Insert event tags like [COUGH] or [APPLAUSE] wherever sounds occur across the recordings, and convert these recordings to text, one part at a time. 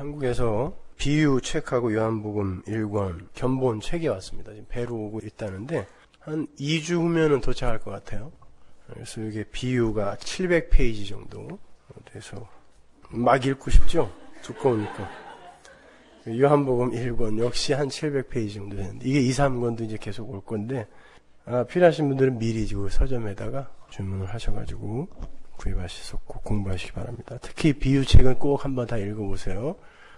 한국에서 비유 책하고 요한복음 1권 견본 책이 왔습니다. 지금 배로 오고 있다는데 한 2주 후면은 도착할 것 같아요. 그래서 이게 비유가 700페이지 정도 돼서 막 읽고 싶죠? 두꺼우니까. 요한복음 1권 역시 한 700페이지 정도 되는데 이게 2, 3권도 이제 계속 올 건데 아, 필요하신 분들은 미리 지금 서점에다가 주문을 하셔가지고 구입하셔서 꼭 공부하시기 바랍니다. 특히 비유책은 꼭 한번 다 읽어보세요.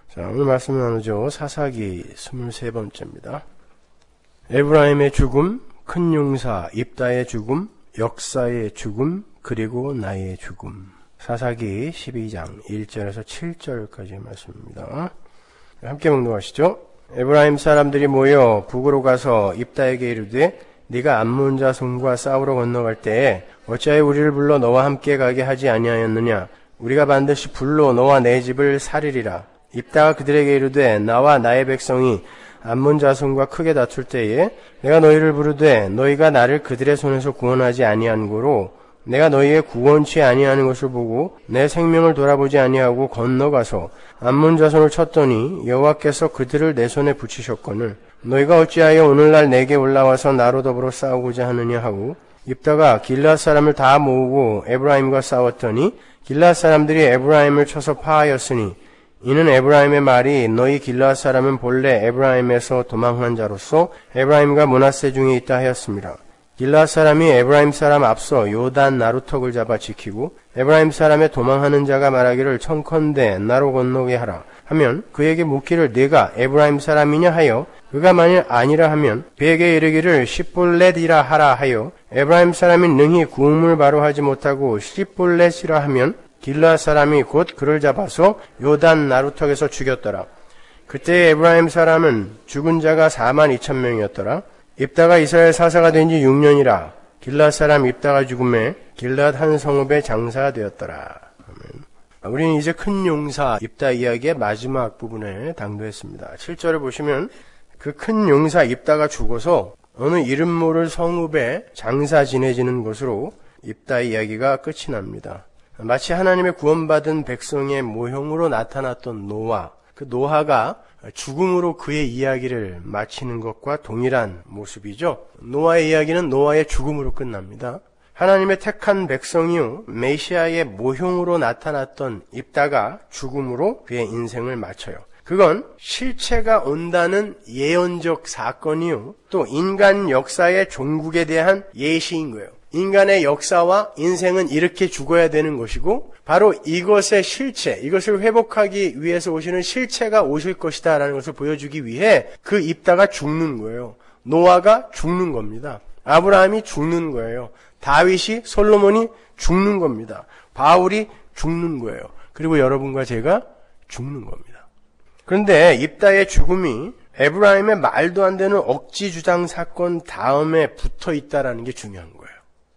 자, 오늘 말씀 나누죠. 사사기 23번째입니다. 에브라임의 죽음, 큰 용사, 입다의 죽음, 역사의 죽음, 그리고 나의 죽음. 사사기 12장 1절에서 7절까지의 말씀입니다. 함께 묵독하시죠. 에브라임 사람들이 모여 북으로 가서 입다에게 이르되 네가 암몬 자손과 싸우러 건너갈 때에 어찌하여 우리를 불러 너와 함께 가게 하지 아니하였느냐? 우리가 반드시 불러 너와 내 집을 살리리라. 입다가 그들에게 이르되 나와 나의 백성이 암몬 자손과 크게 다툴 때에 내가 너희를 부르되 너희가 나를 그들의 손에서 구원하지 아니한 고로 내가 너희의 구원치 아니하는 것을 보고 내 생명을 돌아보지 아니하고 건너가서 암몬 자손을 쳤더니 여호와께서 그들을 내 손에 붙이셨거늘 너희가 어찌하여 오늘날 내게 올라와서 나로 더불어 싸우고자 하느냐 하고 입다가 길르앗 사람을 다 모으고 에브라임과 싸웠더니 길르앗 사람들이 에브라임을 쳐서 파하였으니 이는 에브라임의 말이 너희 길르앗 사람은 본래 에브라임에서 도망한 자로서 에브라임과 므낫세 중에 있다 하였습니다. 길르앗 사람이 에브라임 사람 앞서 요단 나루턱을 잡아 지키고 에브라임 사람의 도망하는 자가 말하기를 청컨대 나로 건너게 하라 하면 그에게 묻기를 네가 에브라임 사람이냐 하여 그가 만일 아니라 하면 그에게 이르기를 십볼렛이라 하라 하여 에브라임 사람이 능히 구음을 바로 하지 못하고 시볼렛이라 하면 길르앗 사람이 곧 그를 잡아서 요단 나루턱에서 죽였더라. 그때 에브라임 사람은 죽은 자가 4만 2천 명이었더라. 입다가 이스라엘 사사가 된 지 6년이라 길르앗 사람 입다가 죽으매 길르앗 한 성읍에 장사가 되었더라. 우리는 이제 큰 용사 입다 이야기의 마지막 부분에 당도했습니다. 7절을 보시면 그 큰 용사 입다가 죽어서 어느 이름 모를 성읍에 장사 지내지는 것으로 입다 이야기가 끝이 납니다. 마치 하나님의 구원받은 백성의 모형으로 나타났던 노아, 그 노아가 죽음으로 그의 이야기를 마치는 것과 동일한 모습이죠. 노아의 이야기는 노아의 죽음으로 끝납니다. 하나님의 택한 백성이요 메시아의 모형으로 나타났던 입다가 죽음으로 그의 인생을 마쳐요. 그건 실체가 온다는 예언적 사건이요 또 인간 역사의 종국에 대한 예시인 거예요. 인간의 역사와 인생은 이렇게 죽어야 되는 것이고 바로 이것의 실체, 이것을 회복하기 위해서 오시는 실체가 오실 것이다라는 것을 보여주기 위해 그 입다가 죽는 거예요. 노아가 죽는 겁니다. 아브라함이 죽는 거예요. 다윗이 솔로몬이 죽는 겁니다. 바울이 죽는 거예요. 그리고 여러분과 제가 죽는 겁니다. 그런데 입다의 죽음이 에브라임의 말도 안 되는 억지 주장 사건 다음에 붙어 있다라는 게 중요한 거예요.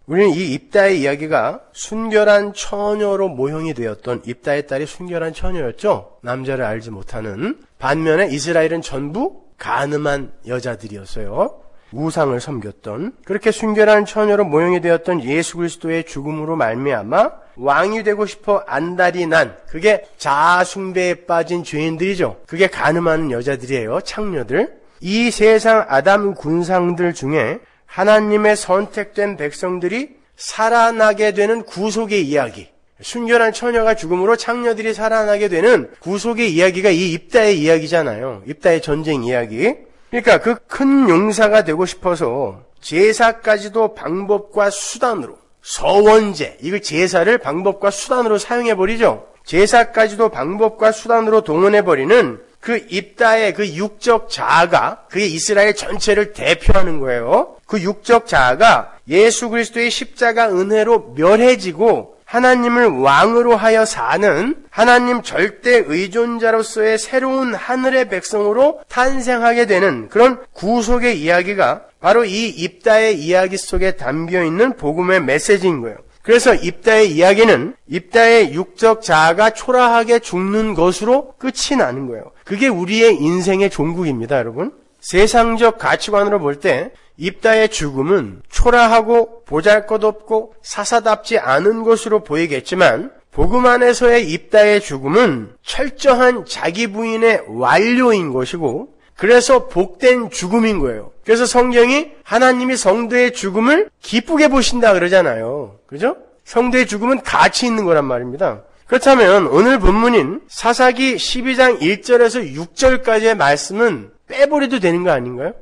우리는 이 입다의 이야기가 순결한 처녀로 모형이 되었던 입다의 딸이 순결한 처녀였죠. 남자를 알지 못하는 반면에 이스라엘은 전부 가늠한 여자들이었어요. 우상을 섬겼던 그렇게 순결한 처녀로 모형이 되었던 예수 그리스도의 죽음으로 말미암아 왕이 되고 싶어 안달이 난 그게 자아숭배에 빠진 죄인들이죠. 그게 가늠하는 여자들이에요. 창녀들. 이 세상 아담 군상들 중에 하나님의 선택된 백성들이 살아나게 되는 구속의 이야기. 순결한 처녀가 죽음으로 창녀들이 살아나게 되는 구속의 이야기가 이 입다의 이야기잖아요. 입다의 전쟁 이야기. 그러니까 그 큰 용사가 되고 싶어서 제사까지도 방법과 수단으로 서원제 이걸 제사를 방법과 수단으로 사용해 버리죠. 제사까지도 방법과 수단으로 동원해 버리는 그 입다의 그 육적 자아가 그의 이스라엘 전체를 대표하는 거예요. 그 육적 자아가 예수 그리스도의 십자가 은혜로 멸해지고 하나님을 왕으로 하여 사는 하나님 절대 의존자로서의 새로운 하늘의 백성으로 탄생하게 되는 그런 구속의 이야기가 바로 이 입다의 이야기 속에 담겨 있는 복음의 메시지인 거예요. 그래서 입다의 이야기는 입다의 육적 자아가 초라하게 죽는 것으로 끝이 나는 거예요. 그게 우리의 인생의 종국입니다, 여러분. 세상적 가치관으로 볼 때 입다의 죽음은 초라하고 보잘것없고 사사답지 않은 것으로 보이겠지만 복음 안에서의 입다의 죽음은 철저한 자기 부인의 완료인 것이고 그래서 복된 죽음인 거예요. 그래서 성경이 하나님이 성도의 죽음을 기쁘게 보신다 그러잖아요. 그죠? 성도의 죽음은 가치 있는 거란 말입니다. 그렇다면 오늘 본문인 사사기 12장 1절에서 6절까지의 말씀은 빼버려도 되는 거 아닌가요?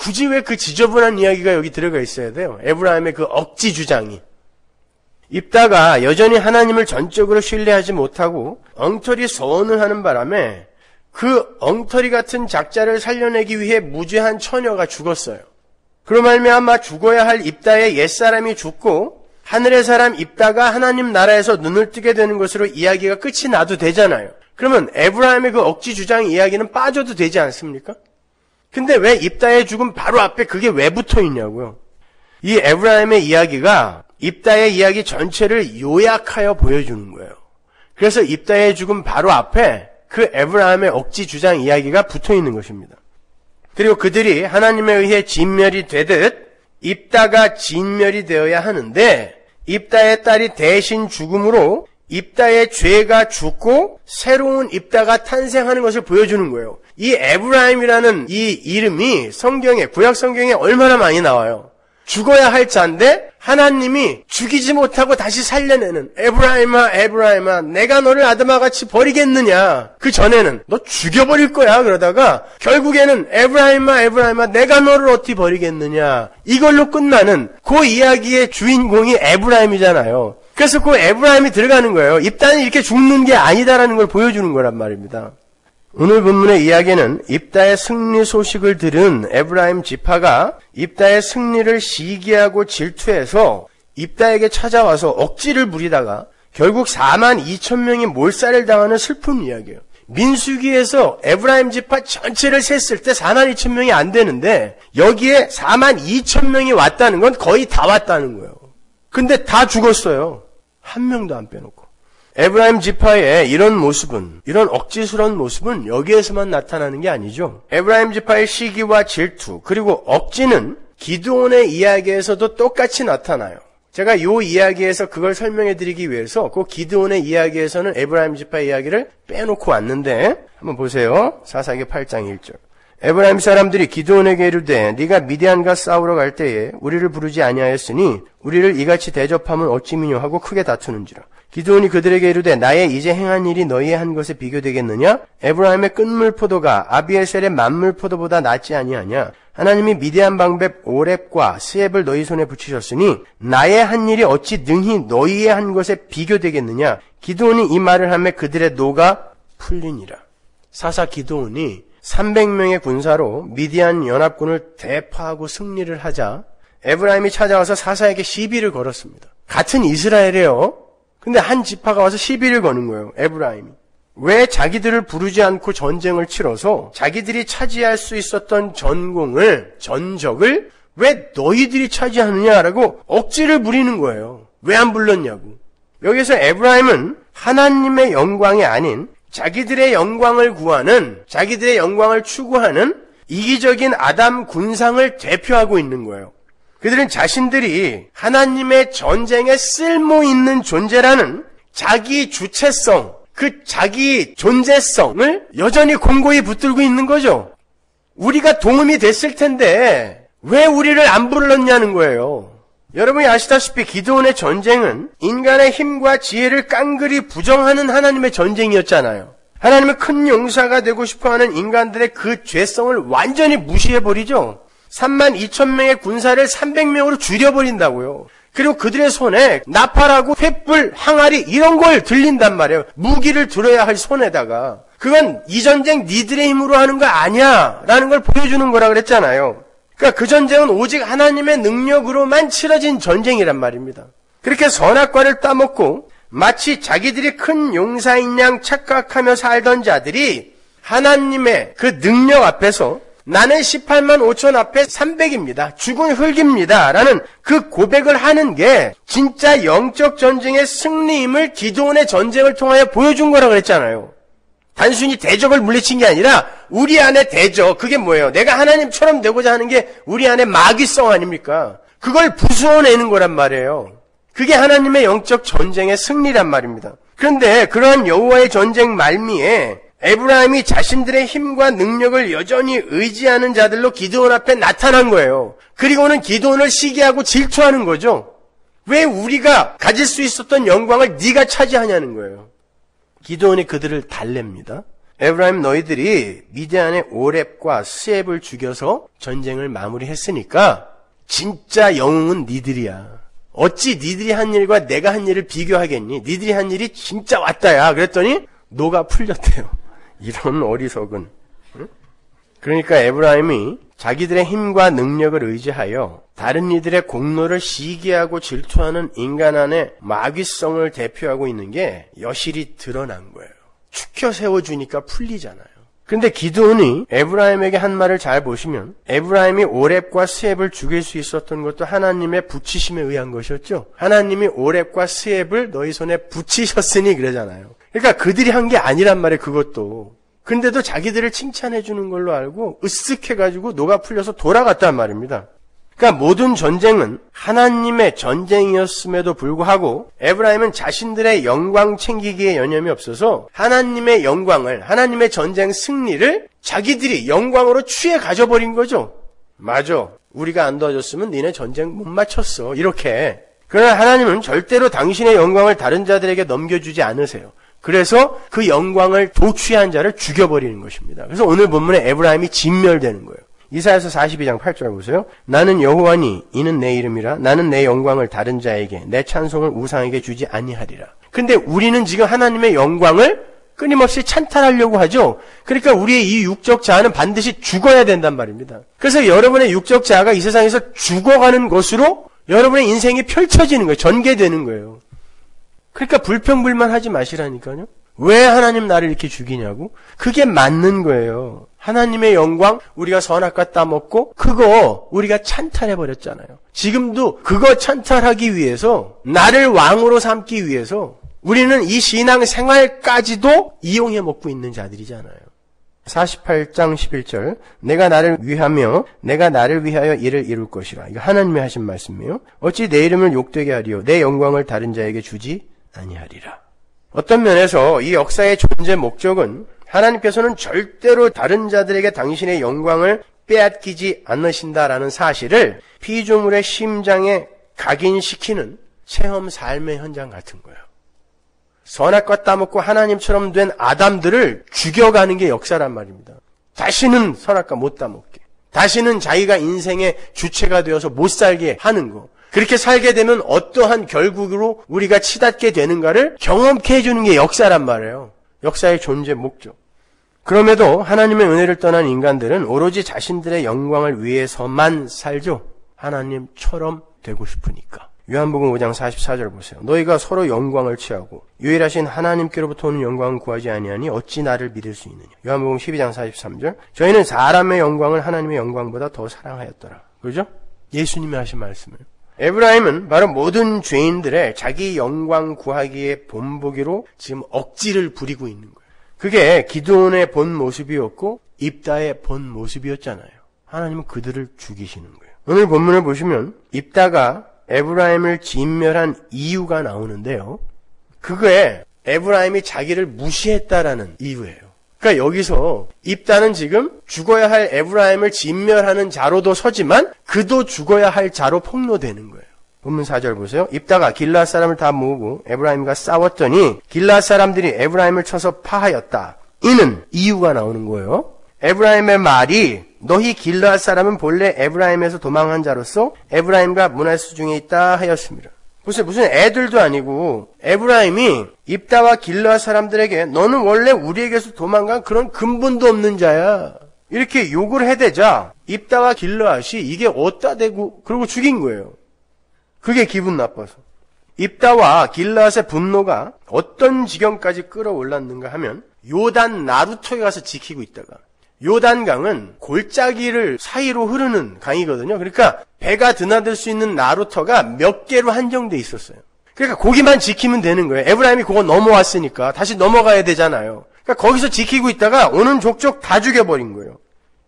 굳이 왜 그 지저분한 이야기가 여기 들어가 있어야 돼요? 에브라임의 그 억지 주장이. 입다가 여전히 하나님을 전적으로 신뢰하지 못하고 엉터리 서원을 하는 바람에 그 엉터리 같은 작자를 살려내기 위해 무죄한 처녀가 죽었어요. 그로 말미암아 죽어야 할 입다의 옛사람이 죽고 하늘의 사람 입다가 하나님 나라에서 눈을 뜨게 되는 것으로 이야기가 끝이 나도 되잖아요. 그러면 에브라임의 그 억지 주장 이야기는 빠져도 되지 않습니까? 근데 왜 입다의 죽음 바로 앞에 그게 왜 붙어 있냐고요? 이 에브라임의 이야기가 입다의 이야기 전체를 요약하여 보여주는 거예요. 그래서 입다의 죽음 바로 앞에 그 에브라임의 억지 주장 이야기가 붙어 있는 것입니다. 그리고 그들이 하나님에 의해 진멸이 되듯 입다가 진멸이 되어야 하는데 입다의 딸이 대신 죽음으로 입다의 죄가 죽고 새로운 입다가 탄생하는 것을 보여주는 거예요. 이 에브라임이라는 이 이름이 성경에 구약 성경에 얼마나 많이 나와요. 죽어야 할 자인데 하나님이 죽이지 못하고 다시 살려내는 에브라임아 에브라임아 내가 너를 아드마 같이 버리겠느냐 그 전에는 너 죽여버릴 거야 그러다가 결국에는 에브라임아 에브라임아 내가 너를 어떻게 버리겠느냐 이걸로 끝나는 그 이야기의 주인공이 에브라임이잖아요 그래서 그 에브라임이 들어가는 거예요 입단이 이렇게 죽는 게 아니다라는 걸 보여주는 거란 말입니다 오늘 본문의 이야기는 입다의 승리 소식을 들은 에브라임 지파가 입다의 승리를 시기하고 질투해서 입다에게 찾아와서 억지를 부리다가 결국 4만 2천 명이 몰살을 당하는 슬픈 이야기예요. 민수기에서 에브라임 지파 전체를 셌을 때 4만 2천 명이 안 되는데 여기에 4만 2천 명이 왔다는 건 거의 다 왔다는 거예요. 근데 다 죽었어요. 한 명도 안 빼놓고. 에브라임 지파의 이런 모습은 이런 억지스러운 모습은 여기에서만 나타나는 게 아니죠. 에브라임 지파의 시기와 질투 그리고 억지는 기드온의 이야기에서도 똑같이 나타나요. 제가 이 이야기에서 그걸 설명해 드리기 위해서 그 기드온의 이야기에서는 에브라임 지파 이야기를 빼놓고 왔는데 한번 보세요. 사사기 8장 1절. 에브라임 사람들이 기드온에게 이르되 네가 미디안과 싸우러 갈 때에 우리를 부르지 아니하였으니 우리를 이같이 대접하면 어찜이뇨 하고 크게 다투는지라. 기드온이 그들에게 이르되 나의 이제 행한 일이 너희의 한 것에 비교되겠느냐? 에브라임의 끝물 포도가 아비에셀의 맏물 포도보다 낫지 아니하냐? 하나님이 미디안 방백 오렙과 스앱을 너희 손에 붙이셨으니 나의 한 일이 어찌 능히 너희의 한 것에 비교되겠느냐? 기드온이 이 말을 하며 그들의 노가 풀리니라. 사사 기드온이 300명의 군사로 미디안 연합군을 대파하고 승리를 하자 에브라임이 찾아와서 사사에게 시비를 걸었습니다. 같은 이스라엘이에요. 근데 한 지파가 와서 시비를 거는 거예요. 에브라임이. 왜 자기들을 부르지 않고 전쟁을 치러서 자기들이 차지할 수 있었던 전공을, 전적을 왜 너희들이 차지하느냐라고 억지를 부리는 거예요. 왜 안 불렀냐고. 여기서 에브라임은 하나님의 영광이 아닌 자기들의 영광을 구하는, 자기들의 영광을 추구하는 이기적인 아담 군상을 대표하고 있는 거예요. 그들은 자신들이 하나님의 전쟁에 쓸모 있는 존재라는 자기 주체성, 그 자기 존재성을 여전히 공고히 붙들고 있는 거죠. 우리가 도움이 됐을 텐데 왜 우리를 안 불렀냐는 거예요. 여러분이 아시다시피 기도원의 전쟁은 인간의 힘과 지혜를 깡그리 부정하는 하나님의 전쟁이었잖아요. 하나님의 큰 용사가 되고 싶어하는 인간들의 그 죄성을 완전히 무시해버리죠. 3만 2천 명의 군사를 300명으로 줄여버린다고요. 그리고 그들의 손에 나팔하고 횃불, 항아리 이런 걸 들린단 말이에요. 무기를 들어야 할 손에다가. 그건 이 전쟁 니들의 힘으로 하는 거 아니야 라는 걸 보여주는 거라 그랬잖아요. 그러니까 그 전쟁은 오직 하나님의 능력으로만 치러진 전쟁이란 말입니다. 그렇게 선악과를 따먹고 마치 자기들이 큰 용사인 양 착각하며 살던 자들이 하나님의 그 능력 앞에서 나는 18만 5천 앞에 300입니다. 죽은 흙입니다. 라는 그 고백을 하는 게 진짜 영적 전쟁의 승리임을 기도원의 전쟁을 통하여 보여준 거라고 그랬잖아요. 단순히 대적을 물리친 게 아니라 우리 안에 대적, 그게 뭐예요? 내가 하나님처럼 되고자 하는 게 우리 안에 마귀성 아닙니까? 그걸 부수어내는 거란 말이에요. 그게 하나님의 영적 전쟁의 승리란 말입니다. 그런데 그러한 여호와의 전쟁 말미에 에브라임이 자신들의 힘과 능력을 여전히 의지하는 자들로 기드온 앞에 나타난 거예요. 그리고는 기드온을 시기하고 질투하는 거죠. 왜 우리가 가질 수 있었던 영광을 네가 차지하냐는 거예요. 기드온이 그들을 달랩니다. 에브라임 너희들이 미디안의 오랩과 스앱을 죽여서 전쟁을 마무리했으니까 진짜 영웅은 니들이야. 어찌 니들이 한 일과 내가 한 일을 비교하겠니? 니들이 한 일이 진짜 왔다야. 그랬더니 노가 풀렸대요. [LAUGHS] 이런 어리석은. 그러니까 에브라임이 자기들의 힘과 능력을 의지하여 다른 이들의 공로를 시기하고 질투하는 인간 안의 마귀성을 대표하고 있는 게 여실히 드러난 거예요. 추켜 세워주니까 풀리잖아요. 근데 기드온이 에브라임에게 한 말을 잘 보시면 에브라임이 오렙과 스앱을 죽일 수 있었던 것도 하나님의 붙이심에 의한 것이었죠. 하나님이 오렙과 스앱을 너희 손에 붙이셨으니 그러잖아요. 그러니까 그들이 한 게 아니란 말이에요. 그것도. 근데도 자기들을 칭찬해 주는 걸로 알고 으쓱해가지고 녹아 풀려서 돌아갔단 말입니다. 그러니까 모든 전쟁은 하나님의 전쟁이었음에도 불구하고 에브라임은 자신들의 영광 챙기기에 여념이 없어서 하나님의 영광을 하나님의 전쟁 승리를 자기들이 영광으로 취해 가져버린 거죠. 맞아. 우리가 안 도와줬으면 니네 전쟁 못 마쳤어. 이렇게. 그러나 하나님은 절대로 당신의 영광을 다른 자들에게 넘겨주지 않으세요. 그래서 그 영광을 도취한 자를 죽여버리는 것입니다. 그래서 오늘 본문에 에브라임이 진멸되는 거예요. 이사야서 42장 8절 보세요. 나는 여호와니 이는 내 이름이라 나는 내 영광을 다른 자에게 내 찬송을 우상에게 주지 아니하리라. 근데 우리는 지금 하나님의 영광을 끊임없이 찬탈하려고 하죠. 그러니까 우리의 이 육적 자아는 반드시 죽어야 된단 말입니다. 그래서 여러분의 육적 자아가 이 세상에서 죽어가는 것으로 여러분의 인생이 펼쳐지는 거예요. 전개되는 거예요. 그러니까 불평불만 하지 마시라니까요. 왜 하나님 나를 이렇게 죽이냐고? 그게 맞는 거예요. 하나님의 영광 우리가 선악과 따먹고 그거 우리가 찬탈해 버렸잖아요. 지금도 그거 찬탈하기 위해서 나를 왕으로 삼기 위해서 우리는 이 신앙 생활까지도 이용해 먹고 있는 자들이잖아요. 48장 11절 내가 나를 위하며 내가 나를 위하여 이를 이룰 것이라. 이거 하나님이 하신 말씀이에요. 어찌 내 이름을 욕되게 하리요 내 영광을 다른 자에게 주지 아니하리라. 어떤 면에서 이 역사의 존재 목적은 하나님께서는 절대로 다른 자들에게 당신의 영광을 빼앗기지 않으신다라는 사실을 피조물의 심장에 각인시키는 체험 삶의 현장 같은 거예요. 선악과 따먹고 하나님처럼 된 아담들을 죽여가는 게 역사란 말입니다. 다시는 선악과 못 따먹게. 다시는 자기가 인생의 주체가 되어서 못 살게 하는 거. 그렇게 살게 되면 어떠한 결국으로 우리가 치닫게 되는가를 경험케 해주는 게 역사란 말이에요. 역사의 존재 목적. 그럼에도 하나님의 은혜를 떠난 인간들은 오로지 자신들의 영광을 위해서만 살죠. 하나님처럼 되고 싶으니까. 요한복음 5장 44절 보세요. 너희가 서로 영광을 취하고 유일하신 하나님께로부터 오는 영광을 구하지 아니하니 어찌 나를 믿을 수 있느냐. 요한복음 12장 43절. 저희는 사람의 영광을 하나님의 영광보다 더 사랑하였더라. 그죠? 예수님이 하신 말씀을. 에브라임은 바로 모든 죄인들의 자기 영광 구하기의 본보기로 지금 억지를 부리고 있는 거예요. 그게 기드온의 본 모습이었고 입다의 본 모습이었잖아요. 하나님은 그들을 죽이시는 거예요. 오늘 본문을 보시면 입다가 에브라임을 진멸한 이유가 나오는데요. 그거에 에브라임이 자기를 무시했다라는 이유예요. 그러니까 여기서 입다는 지금 죽어야 할 에브라임을 진멸하는 자로도 서지만 그도 죽어야 할 자로 폭로되는 거예요. 본문 4절 보세요. 입다가 길르앗 사람을 다 모으고 에브라임과 싸웠더니 길르앗 사람들이 에브라임을 쳐서 파하였다. 이는 이유가 나오는 거예요. 에브라임의 말이 너희 길라 사람은 본래 에브라임에서 도망한 자로서 에브라임과 문하스 중에 있다 하였습니다. 무슨 무슨 애들도 아니고 에브라임이 입다와 길라 사람들에게 너는 원래 우리에게서 도망간 그런 근본도 없는 자야. 이렇게 욕을 해대자 입다와 길라앗이 이게 어따 대고 그러고 죽인 거예요. 그게 기분 나빠서. 입다와 길라앗의 분노가 어떤 지경까지 끌어올랐는가 하면 요단 나루토에 가서 지키고 있다가 요단강은 골짜기를 사이로 흐르는 강이거든요. 그러니까 배가 드나들 수 있는 나루터가 몇 개로 한정돼 있었어요. 그러니까 거기만 지키면 되는 거예요. 에브라임이 그거 넘어왔으니까 다시 넘어가야 되잖아요. 그러니까 거기서 지키고 있다가 오는 족족 다 죽여버린 거예요.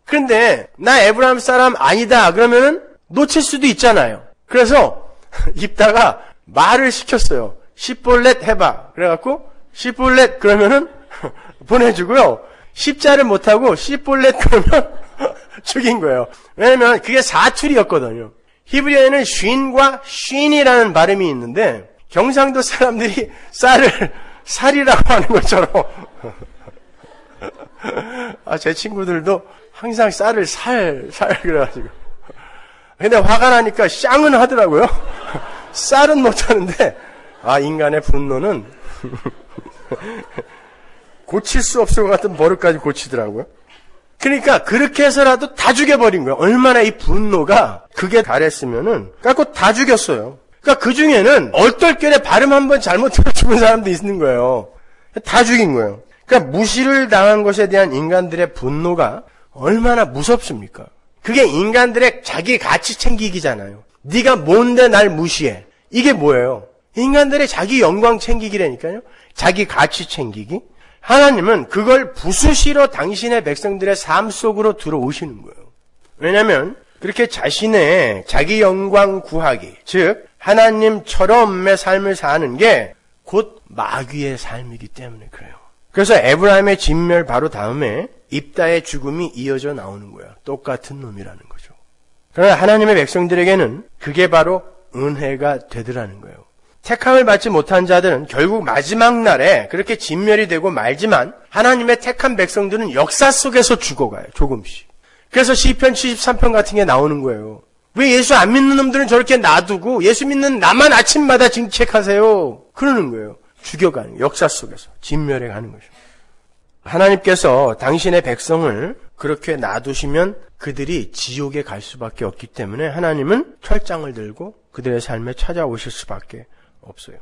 그런데 나 에브라임 사람 아니다 그러면은 놓칠 수도 있잖아요. 그래서 [LAUGHS] 입다가 말을 시켰어요. 시볼렛 해봐. 그래갖고 씨볼렛 그러면은 [LAUGHS] 보내주고요. 십자를 못하고 씨볼렛 그러면 [LAUGHS] 죽인 거예요. 왜냐면 그게 사투리였거든요. 히브리어에는 쉰과 쉰이라는 발음이 있는데 경상도 사람들이 [LAUGHS] 쌀을 살이라고 하는 것처럼 [LAUGHS] 아, 제 친구들도 항상 쌀을 살, 살 그래가지고 근데 화가 나니까 쌍은 하더라고요. 쌀은 못하는데 아 인간의 분노는 고칠 수 없을 것 같은 버릇까지 고치더라고요. 그러니까 그렇게 해서라도 다 죽여버린 거예요. 얼마나 이 분노가 그게 달했으면은 갖고 다 죽였어요. 그러니까 그 중에는 얼떨결에 발음 한 번 잘못해서 죽은 사람도 있는 거예요. 다 죽인 거예요. 그러니까 무시를 당한 것에 대한 인간들의 분노가 얼마나 무섭습니까? 그게 인간들의 자기 가치 챙기기잖아요. 네가 뭔데 날 무시해? 이게 뭐예요? 인간들의 자기 영광 챙기기라니까요. 자기 가치 챙기기. 하나님은 그걸 부수시러 당신의 백성들의 삶 속으로 들어오시는 거예요. 왜냐하면 그렇게 자신의 자기 영광 구하기, 즉 하나님처럼의 삶을 사는 게 곧 마귀의 삶이기 때문에 그래요. 그래서 에브라임의 진멸 바로 다음에 입다의 죽음이 이어져 나오는 거야. 똑같은 놈이라는 거죠. 그러나 하나님의 백성들에게는 그게 바로 은혜가 되더라는 거예요. 택함을 받지 못한 자들은 결국 마지막 날에 그렇게 진멸이 되고 말지만 하나님의 택한 백성들은 역사 속에서 죽어가요. 조금씩. 그래서 시편 73편 같은 게 나오는 거예요. 왜 예수 안 믿는 놈들은 저렇게 놔두고 예수 믿는 나만 아침마다 징책하세요? 그러는 거예요. 죽여가는 역사 속에서 진멸해 가는 거죠. 하나님께서 당신의 백성을 그렇게 놔두시면 그들이 지옥에 갈 수밖에 없기 때문에 하나님은 철장을 들고 그들의 삶에 찾아오실 수밖에 없어요.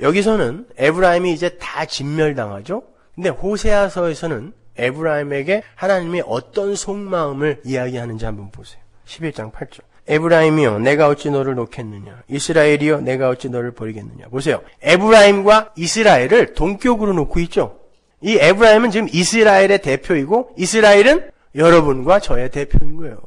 여기서는 에브라임이 이제 다 진멸당하죠. 근데 호세아서에서는 에브라임에게 하나님이 어떤 속마음을 이야기하는지 한번 보세요. 11장 8절. 에브라임이여 내가 어찌 너를 놓겠느냐 이스라엘이여 내가 어찌 너를 버리겠느냐 보세요 에브라임과 이스라엘을 동격으로 놓고 있죠 이 에브라임은 지금 이스라엘의 대표이고 이스라엘은 여러분과 저의 대표인 거예요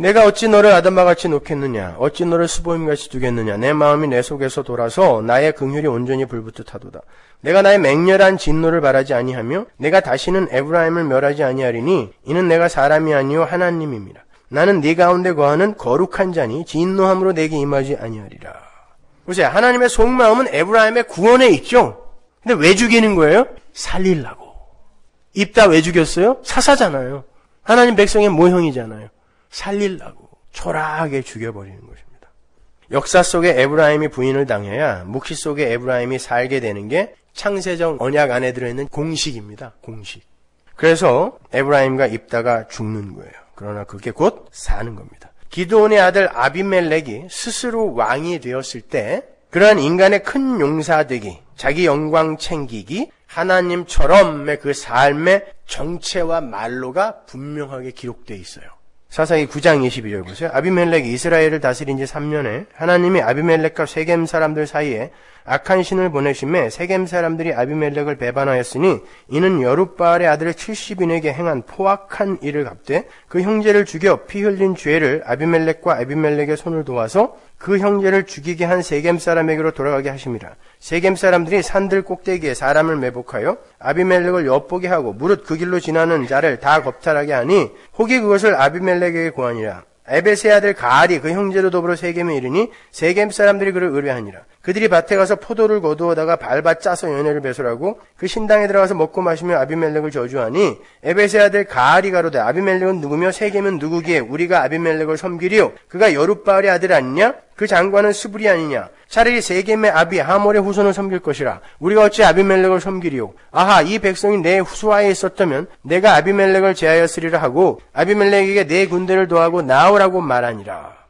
내가 어찌 너를 아담과 같이 놓겠느냐 어찌 너를 수보임같이 두겠느냐 내 마음이 내 속에서 돌아서 나의 긍휼이 온전히 불붙듯하도다 내가 나의 맹렬한 진노를 바라지 아니하며 내가 다시는 에브라임을 멸하지 아니하리니 이는 내가 사람이 아니요 하나님입니다 나는 네 가운데 거하는 거룩한 자니 진노함으로 내게 임하지 아니하리라. 보세요. 하나님의 속마음은 에브라임의 구원에 있죠. 근데 왜 죽이는 거예요? 살릴라고. 입다 왜 죽였어요? 사사잖아요. 하나님 백성의 모형이잖아요. 살릴라고. 초라하게 죽여버리는 것입니다. 역사 속에 에브라임이 부인을 당해야 묵시 속에 에브라임이 살게 되는 게 창세정 언약 안에 들어있는 공식입니다. 공식. 그래서 에브라임과 입다가 죽는 거예요. 그러나 그게 곧 사는 겁니다. 기도원의 아들 아비멜렉이 스스로 왕이 되었을 때 그러한 인간의 큰 용사되기, 자기 영광 챙기기, 하나님처럼의 그 삶의 정체와 말로가 분명하게 기록되어 있어요. 사사기 9장 22절 보세요. 아비멜렉이 이스라엘을 다스린 지 3년에 하나님이 아비멜렉과 세겜 사람들 사이에 악한 신을 보내심에 세겜 사람들이 아비멜렉을 배반하였으니 이는 여룻바알의 아들 70인에게 행한 포악한 일을 갚되 그 형제를 죽여 피 흘린 죄를 아비멜렉과 아비멜렉의 손을 도와서 그 형제를 죽이게 한 세겜 사람에게로 돌아가게 하십니다. 세겜 사람들이 산들 꼭대기에 사람을 매복하여 아비멜렉을 엿보게 하고 무릇 그 길로 지나는 자를 다 겁탈하게 하니 혹이 그것을 아비멜렉에게 고하니라. 에베세 아들 가알이 그 형제로 더불어 세겜에 이르니 세겜 사람들이 그를 의뢰하니라. 그들이 밭에 가서 포도를 거두어다가 밟아 짜서 연회를 배설하고 그 신당에 들어가서 먹고 마시며 아비멜렉을 저주하니 에베세 아들 가알이 가로되 아비멜렉은 누구며 세겜은 누구기에 우리가 아비멜렉을 섬기리요? 그가 여룻바알의 아들 아니냐? 그 장관은 스불이 아니냐? 차라리 세겜의 아비 하몰의 후손을 섬길 것이라. 우리가 어찌 아비멜렉을 섬기리요? 아하 이 백성이 내 후수하에 있었다면 내가 아비멜렉을 제하였으리라 하고 아비멜렉에게 내 군대를 도하고 나오라고 말하니라.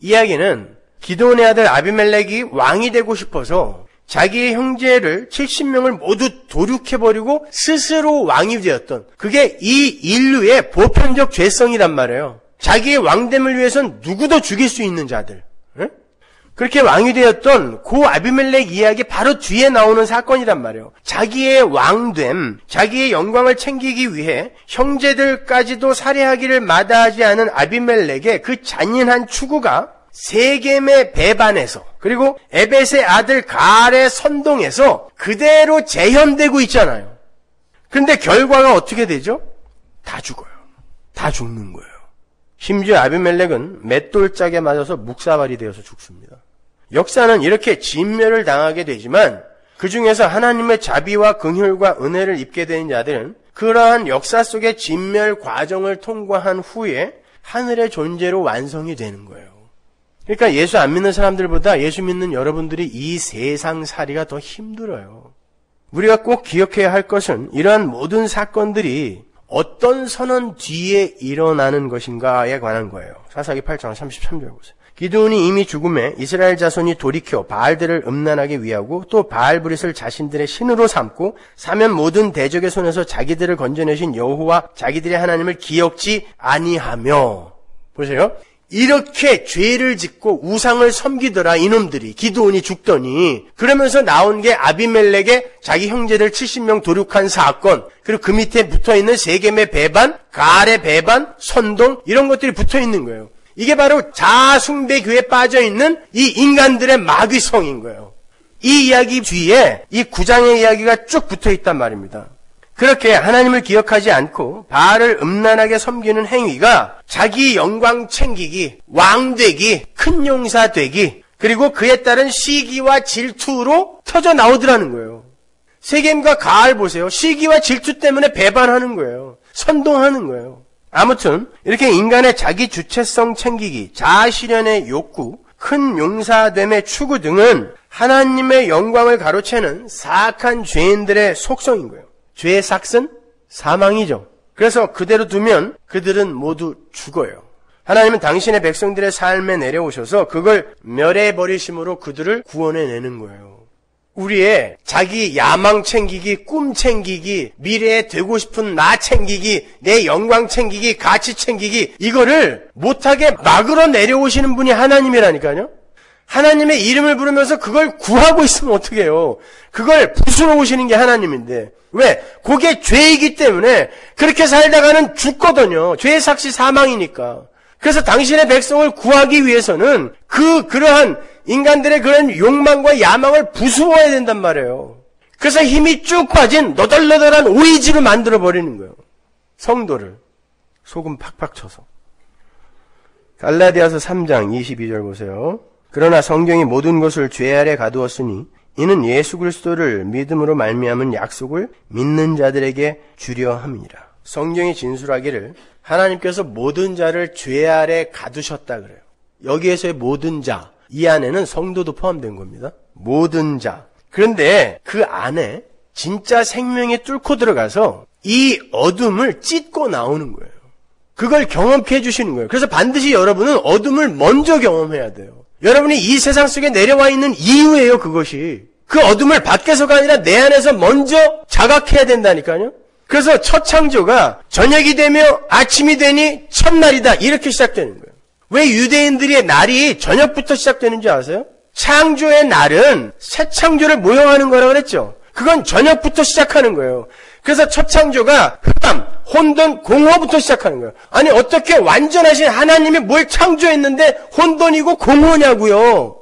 이야기는 기도원의 아들 아비멜렉이 왕이 되고 싶어서 자기의 형제를 70명을 모두 도륙해버리고 스스로 왕이 되었던 그게 이 인류의 보편적 죄성이란 말이에요. 자기의 왕됨을 위해선 누구도 죽일 수 있는 자들. 그렇게 왕이 되었던 고 아비멜렉 이야기 바로 뒤에 나오는 사건이란 말이에요. 자기의 왕됨, 자기의 영광을 챙기기 위해 형제들까지도 살해하기를 마다하지 않은 아비멜렉의 그 잔인한 추구가 세겜의 배반에서 그리고 에벳의 아들 가알의 선동에서 그대로 재현되고 있잖아요. 그런데 결과가 어떻게 되죠? 다 죽어요. 다 죽는 거예요. 심지어 아비멜렉은 맷돌짝에 맞아서 묵사발이 되어서 죽습니다. 역사는 이렇게 진멸을 당하게 되지만 그 중에서 하나님의 자비와 긍휼과 은혜를 입게 되는 자들은 그러한 역사 속의 진멸 과정을 통과한 후에 하늘의 존재로 완성이 되는 거예요. 그러니까 예수 안 믿는 사람들보다 예수 믿는 여러분들이 이 세상 살이가 더 힘들어요. 우리가 꼭 기억해야 할 것은 이러한 모든 사건들이 어떤 선언 뒤에 일어나는 것인가에 관한 거예요. 사사기 8장 33절 보세요. 기드온이 이미 죽음에 이스라엘 자손이 돌이켜 바알들을 음란하게 위하고 또 바알 브릿을 자신들의 신으로 삼고 사면 모든 대적의 손에서 자기들을 건져내신 여호와 자기들의 하나님을 기억지 아니하며 보세요. 이렇게 죄를 짓고 우상을 섬기더라 이놈들이. 기도원이 죽더니. 그러면서 나온 게 아비멜렉의 자기 형제들 70명 도륙한 사건. 그리고 그 밑에 붙어있는 세겜의 배반 가알의 배반 선동 이런 것들이 붙어있는 거예요. 이게 바로 자숭배교에 빠져있는 이 인간들의 마귀성인 거예요. 이 이야기 뒤에 이 구장의 이야기가 쭉 붙어있단 말입니다 그렇게 하나님을 기억하지 않고 바알을 음란하게 섬기는 행위가 자기 영광 챙기기, 왕되기, 큰 용사 되기, 그리고 그에 따른 시기와 질투로 터져 나오더라는 거예요. 세겜과 가알 보세요. 시기와 질투 때문에 배반하는 거예요. 선동하는 거예요. 아무튼 이렇게 인간의 자기 주체성 챙기기, 자아 실현의 욕구, 큰 용사됨의 추구 등은 하나님의 영광을 가로채는 사악한 죄인들의 속성인 거예요. 죄의 삭은 사망이죠. 그래서 그대로 두면 그들은 모두 죽어요. 하나님은 당신의 백성들의 삶에 내려오셔서 그걸 멸해버리심으로 그들을 구원해내는 거예요. 우리의 자기 야망 챙기기, 꿈 챙기기, 미래에 되고 싶은 나 챙기기, 내 영광 챙기기, 가치 챙기기, 이거를 못하게 막으로 내려오시는 분이 하나님이라니까요? 하나님의 이름을 부르면서 그걸 구하고 있으면 어떻게 해요? 그걸 부수러 오시는 게 하나님인데. 왜? 그게 죄이기 때문에 그렇게 살다가는 죽거든요. 죄의 삭시 사망이니까. 그래서 당신의 백성을 구하기 위해서는 그, 그러한 인간들의 그런 욕망과 야망을 부수어야 된단 말이에요. 그래서 힘이 쭉 빠진 너덜너덜한 오이지로 만들어 버리는 거예요. 성도를. 소금 팍팍 쳐서. 갈라디아서 3장 22절 보세요. 그러나 성경이 모든 것을 죄 아래 가두었으니 이는 예수 그리스도를 믿음으로 말미암은 약속을 믿는 자들에게 주려 함이라. 성경이 진술하기를 하나님께서 모든 자를 죄 아래 가두셨다 그래요. 여기에서의 모든 자, 이 안에는 성도도 포함된 겁니다. 모든 자. 그런데 그 안에 진짜 생명이 뚫고 들어가서 이 어둠을 찢고 나오는 거예요. 그걸 경험케 해주시는 거예요. 그래서 반드시 여러분은 어둠을 먼저 경험해야 돼요. 여러분이 이 세상 속에 내려와 있는 이유예요, 그것이. 그 어둠을 밖에서가 아니라 내 안에서 먼저 자각해야 된다니까요. 그래서 첫 창조가 저녁이 되며 아침이 되니 첫날이다. 이렇게 시작되는 거예요. 왜 유대인들의 날이 저녁부터 시작되는 줄 아세요? 창조의 날은 새 창조를 모형하는 거라고 그랬죠. 그건 저녁부터 시작하는 거예요. 그래서 첫 창조가 흑암, 혼돈, 공허부터 시작하는 거예요. 아니 어떻게 완전하신 하나님이 뭘 창조했는데 혼돈이고 공허냐고요.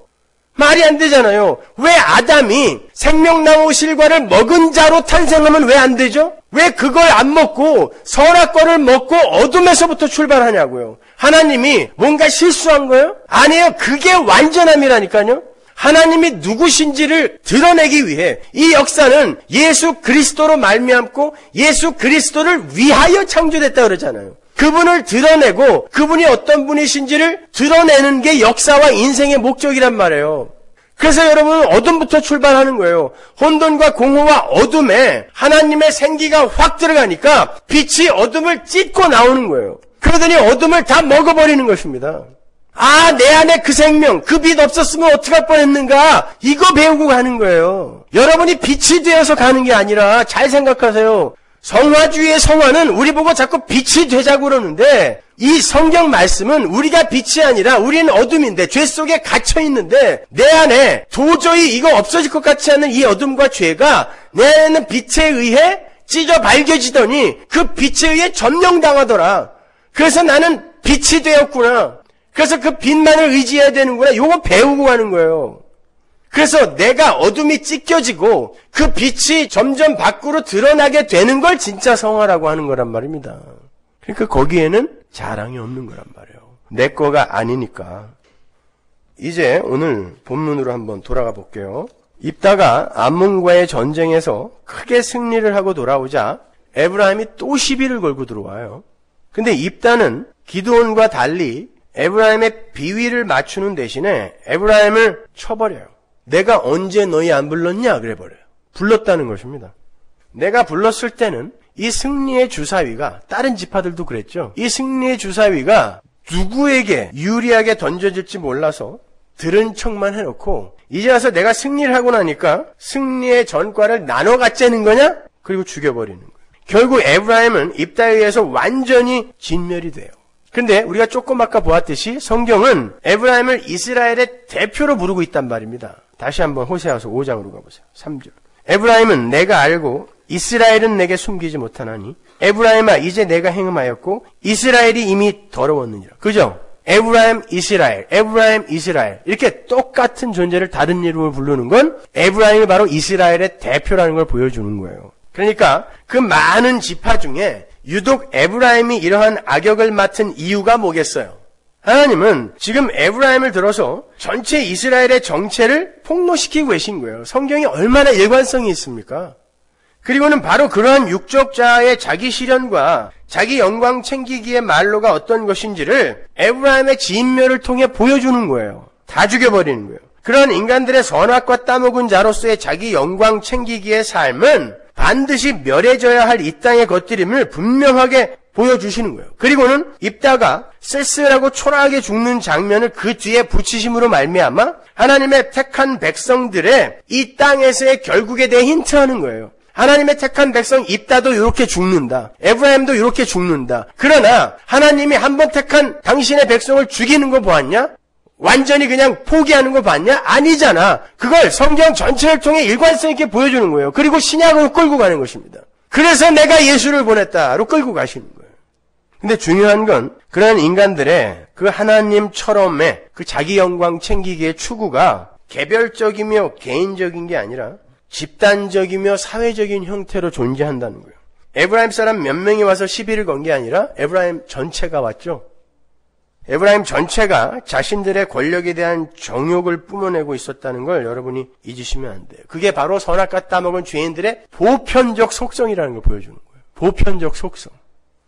말이 안 되잖아요. 왜 아담이 생명나무 실과를 먹은 자로 탄생하면 왜 안 되죠? 왜 그걸 안 먹고 선악과를 먹고 어둠에서부터 출발하냐고요. 하나님이 뭔가 실수한 거예요? 아니에요. 그게 완전함이라니까요. 하나님이 누구신지를 드러내기 위해 이 역사는 예수 그리스도로 말미암고 예수 그리스도를 위하여 창조됐다 그러잖아요. 그분을 드러내고 그분이 어떤 분이신지를 드러내는 게 역사와 인생의 목적이란 말이에요. 그래서 여러분은 어둠부터 출발하는 거예요. 혼돈과 공허와 어둠에 하나님의 생기가 확 들어가니까 빛이 어둠을 찢고 나오는 거예요. 그러더니 어둠을 다 먹어버리는 것입니다. 아, 내 안에 그 생명, 그 빛 없었으면 어떻게 할 뻔했는가? 이거 배우고 가는 거예요. 여러분이 빛이 되어서 가는 게 아니라 잘 생각하세요. 성화주의의 성화는 우리 보고 자꾸 빛이 되자고 그러는데 이 성경 말씀은 우리가 빛이 아니라 우리는 어둠인데 죄 속에 갇혀 있는데 내 안에 도저히 이거 없어질 것 같지 않은 이 어둠과 죄가 내 안에는 빛에 의해 찢어 밝혀지더니 그 빛에 의해 점령당하더라. 그래서 나는 빛이 되었구나. 그래서 그 빛만을 의지해야 되는구나. 요거 배우고 가는 거예요. 그래서 내가 어둠이 찢겨지고 그 빛이 점점 밖으로 드러나게 되는 걸 진짜 성화라고 하는 거란 말입니다. 그러니까 거기에는 자랑이 없는 거란 말이에요. 내 거가 아니니까. 이제 오늘 본문으로 한번 돌아가 볼게요. 입다가 암몬과의 전쟁에서 크게 승리를 하고 돌아오자 에브라임이 또 시비를 걸고 들어와요. 근데 입다는 기드온과 달리 에브라임의 비위를 맞추는 대신에 에브라임을 쳐버려요. 내가 언제 너희 안 불렀냐? 그래 버려요. 불렀다는 것입니다. 내가 불렀을 때는 이 승리의 주사위가 다른 지파들도 그랬죠. 이 승리의 주사위가 누구에게 유리하게 던져질지 몰라서 들은 척만 해놓고 이제 와서 내가 승리를 하고 나니까 승리의 전과를 나눠 갖자는 거냐? 그리고 죽여버리는 거예요. 결국 에브라임은 입다에 의해서 완전히 진멸이 돼요. 근데 우리가 조금 아까 보았듯이 성경은 에브라임을 이스라엘의 대표로 부르고 있단 말입니다. 다시 한번 호세아서 5장으로 가보세요. 3절. 에브라임은 내가 알고 이스라엘은 내게 숨기지 못하나니 에브라임아 이제 내가 행음하였고 이스라엘이 이미 더러웠느니라. 그죠? 에브라임 이스라엘, 에브라임 이스라엘 이렇게 똑같은 존재를 다른 이름으로 부르는 건 에브라임이 바로 이스라엘의 대표라는 걸 보여주는 거예요. 그러니까 그 많은 지파 중에 유독 에브라임이 이러한 악역을 맡은 이유가 뭐겠어요? 하나님은 지금 에브라임을 들어서 전체 이스라엘의 정체를 폭로시키고 계신 거예요. 성경이 얼마나 일관성이 있습니까? 그리고는 바로 그러한 육적자의 자기 실현과 자기 영광 챙기기의 말로가 어떤 것인지를 에브라임의 진멸을 통해 보여주는 거예요. 다 죽여버리는 거예요. 그런 인간들의 선악과 따먹은 자로서의 자기 영광 챙기기의 삶은 반드시 멸해져야 할 이 땅의 것들임을 분명하게 보여주시는 거예요. 그리고는 입다가 쓸쓸하고 초라하게 죽는 장면을 그 뒤에 붙이심으로 말미암아 하나님의 택한 백성들의 이 땅에서의 결국에 대해 힌트하는 거예요. 하나님의 택한 백성 입다도 이렇게 죽는다. 에브라임도 이렇게 죽는다. 그러나 하나님이 한 번 택한 당신의 백성을 죽이는 거 보았냐? 완전히 그냥 포기하는 거 봤냐? 아니잖아. 그걸 성경 전체를 통해 일관성 있게 보여주는 거예요. 그리고 신약으로 끌고 가는 것입니다. 그래서 내가 예수를 보냈다로 끌고 가시는 거예요. 근데 중요한 건 그런 인간들의 그 하나님처럼의 그 자기 영광 챙기기의 추구가 개별적이며 개인적인 게 아니라 집단적이며 사회적인 형태로 존재한다는 거예요. 에브라임 사람 몇 명이 와서 시비를 건 게 아니라 에브라임 전체가 왔죠. 에브라임 전체가 자신들의 권력에 대한 정욕을 뿜어내고 있었다는 걸 여러분이 잊으시면 안 돼요. 그게 바로 선악과 따먹은 죄인들의 보편적 속성이라는 걸 보여주는 거예요. 보편적 속성.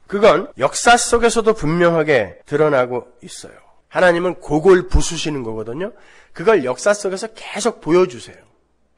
그건 역사 속에서도 분명하게 드러나고 있어요. 하나님은 그걸 부수시는 거거든요. 그걸 역사 속에서 계속 보여주세요.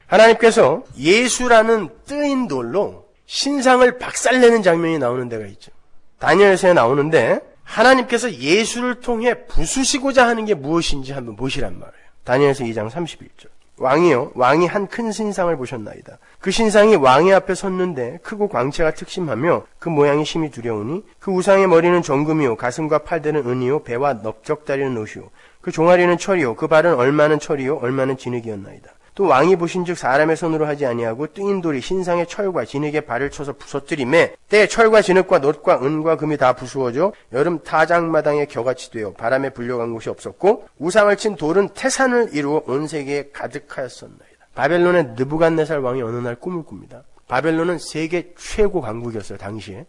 하나님께서 예수라는 뜨인 돌로 신상을 박살내는 장면이 나오는 데가 있죠. 다니엘서에 나오는데 하나님께서 예수를 통해 부수시고자 하는 게 무엇인지 한번 보시란 말이에요. 다니엘서 2장 31절. 왕이요 왕이 한 큰 신상을 보셨나이다. 그 신상이 왕의 앞에 섰는데 크고 광채가 특심하며 그 모양이 심히 두려우니 그 우상의 머리는 정금이요 가슴과 팔대는 은이요 배와 넓적다리는 옷이요 그 종아리는 철이요 그 발은 얼마는 철이요 얼마는 진흙이었나이다. 또 왕이 보신즉 사람의 손으로 하지 아니하고 뜨인 돌이 신상의 철과 진흙에 발을 쳐서 부서뜨림에 때 철과 진흙과 놋과 은과 금이 다 부수어져 여름 타작마당에 겨같이 되어 바람에 불려간 곳이 없었고 우상을 친 돌은 태산을 이루어 온 세계에 가득하였었나이다. 바벨론의 느부갓네살 왕이 어느 날 꿈을 꿉니다. 바벨론은 세계 최고 강국이었어요 당시에.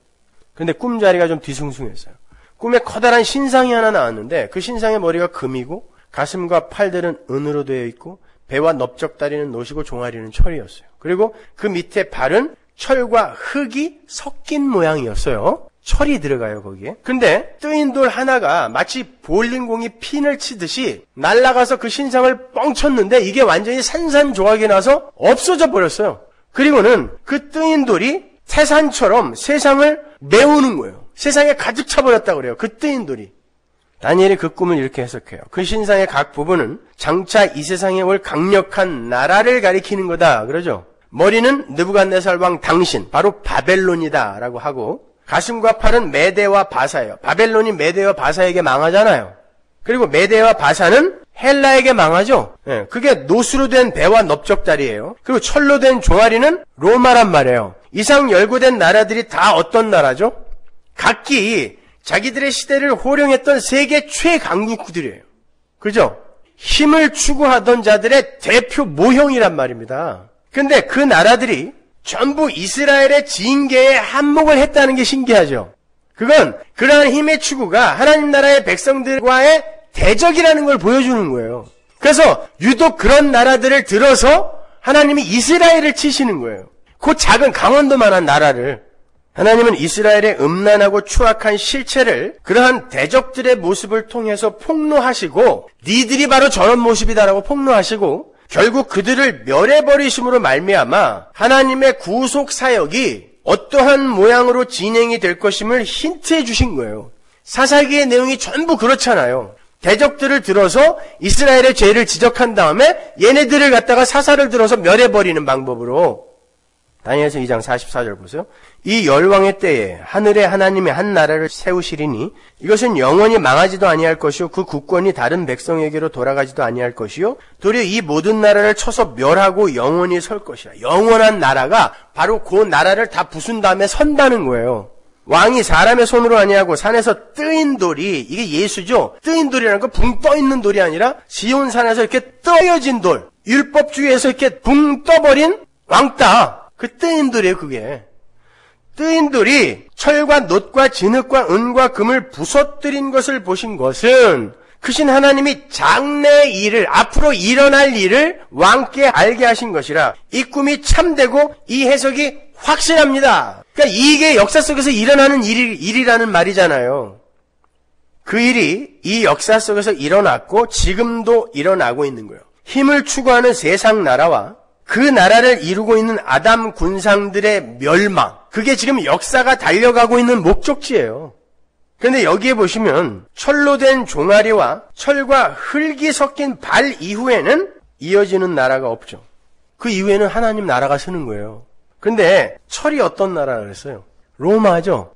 근데 꿈자리가 좀 뒤숭숭했어요. 꿈에 커다란 신상이 하나 나왔는데 그 신상의 머리가 금이고 가슴과 팔들은 은으로 되어 있고 배와 넓적다리는 노시고 종아리는 철이었어요. 그리고 그 밑에 발은 철과 흙이 섞인 모양이었어요. 철이 들어가요, 거기에. 근데 뜨인 돌 하나가 마치 볼링공이 핀을 치듯이 날아가서 그 신상을 뻥 쳤는데 이게 완전히 산산조각이 나서 없어져 버렸어요. 그리고는 그 뜨인 돌이 태산처럼 세상을 메우는 거예요. 세상에 가득 차버렸다고 그래요. 그 뜨인 돌이. 다니엘이 그 꿈을 이렇게 해석해요. 그 신상의 각 부분은 장차 이 세상에 올 강력한 나라를 가리키는 거다. 그러죠? 머리는 느부갓네살 왕 당신, 바로 바벨론이다라고 하고 가슴과 팔은 메대와 바사예요. 바벨론이 메대와 바사에게 망하잖아요. 그리고 메대와 바사는 헬라에게 망하죠. 예, 그게 노수로 된 배와 넓적다리예요. 그리고 철로 된 종아리는 로마란 말이에요. 이상 열고된 나라들이 다 어떤 나라죠? 각기 자기들의 시대를 호령했던 세계 최강국들이에요. 그죠? 힘을 추구하던 자들의 대표 모형이란 말입니다. 근데 그 나라들이 전부 이스라엘의 징계에 한몫을 했다는 게 신기하죠. 그건 그러한 힘의 추구가 하나님 나라의 백성들과의 대적이라는 걸 보여주는 거예요. 그래서 유독 그런 나라들을 들어서 하나님이 이스라엘을 치시는 거예요. 그 작은 강원도만한 나라를 하나님은 이스라엘의 음란하고 추악한 실체를 그러한 대적들의 모습을 통해서 폭로하시고 니들이 바로 저런 모습이다라고 폭로하시고 결국 그들을 멸해버리심으로 말미암아 하나님의 구속 사역이 어떠한 모양으로 진행이 될 것임을 힌트해 주신 거예요. 사사기의 내용이 전부 그렇잖아요. 대적들을 들어서 이스라엘의 죄를 지적한 다음에 얘네들을 갖다가 사사를 들어서 멸해버리는 방법으로 다니엘서 2장 44절 보세요. 이 열왕의 때에 하늘에 하나님의 한 나라를 세우시리니 이것은 영원히 망하지도 아니할 것이요 그 국권이 다른 백성에게로 돌아가지도 아니할 것이요 도리어 이 모든 나라를 쳐서 멸하고 영원히 설 것이라. 영원한 나라가 바로 그 나라를 다 부순 다음에 선다는 거예요. 왕이 사람의 손으로 아니하고 산에서 뜨인 돌이 이게 예수죠. 뜨인 돌이라는 건 붕 떠 있는 돌이 아니라 지온 산에서 이렇게 떠여진 돌. 율법주의에서 이렇게 붕 떠버린 왕따. 그 뜨인 돌이에요, 그게. 뜨인 돌이 철과 놋과 진흙과 은과 금을 부서뜨린 것을 보신 것은 크신 하나님이 장래 일을 앞으로 일어날 일을 왕께 알게 하신 것이라 이 꿈이 참되고 이 해석이 확실합니다. 그러니까 이게 역사 속에서 일어나는 일, 일이라는 말이잖아요. 그 일이 이 역사 속에서 일어났고 지금도 일어나고 있는 거예요. 힘을 추구하는 세상 나라와 그 나라를 이루고 있는 아담 군상들의 멸망. 그게 지금 역사가 달려가고 있는 목적지예요. 그런데 여기에 보시면 철로 된 종아리와 철과 흙이 섞인 발 이후에는 이어지는 나라가 없죠. 그 이후에는 하나님 나라가 서는 거예요. 근데 철이 어떤 나라라 그랬어요? 로마죠.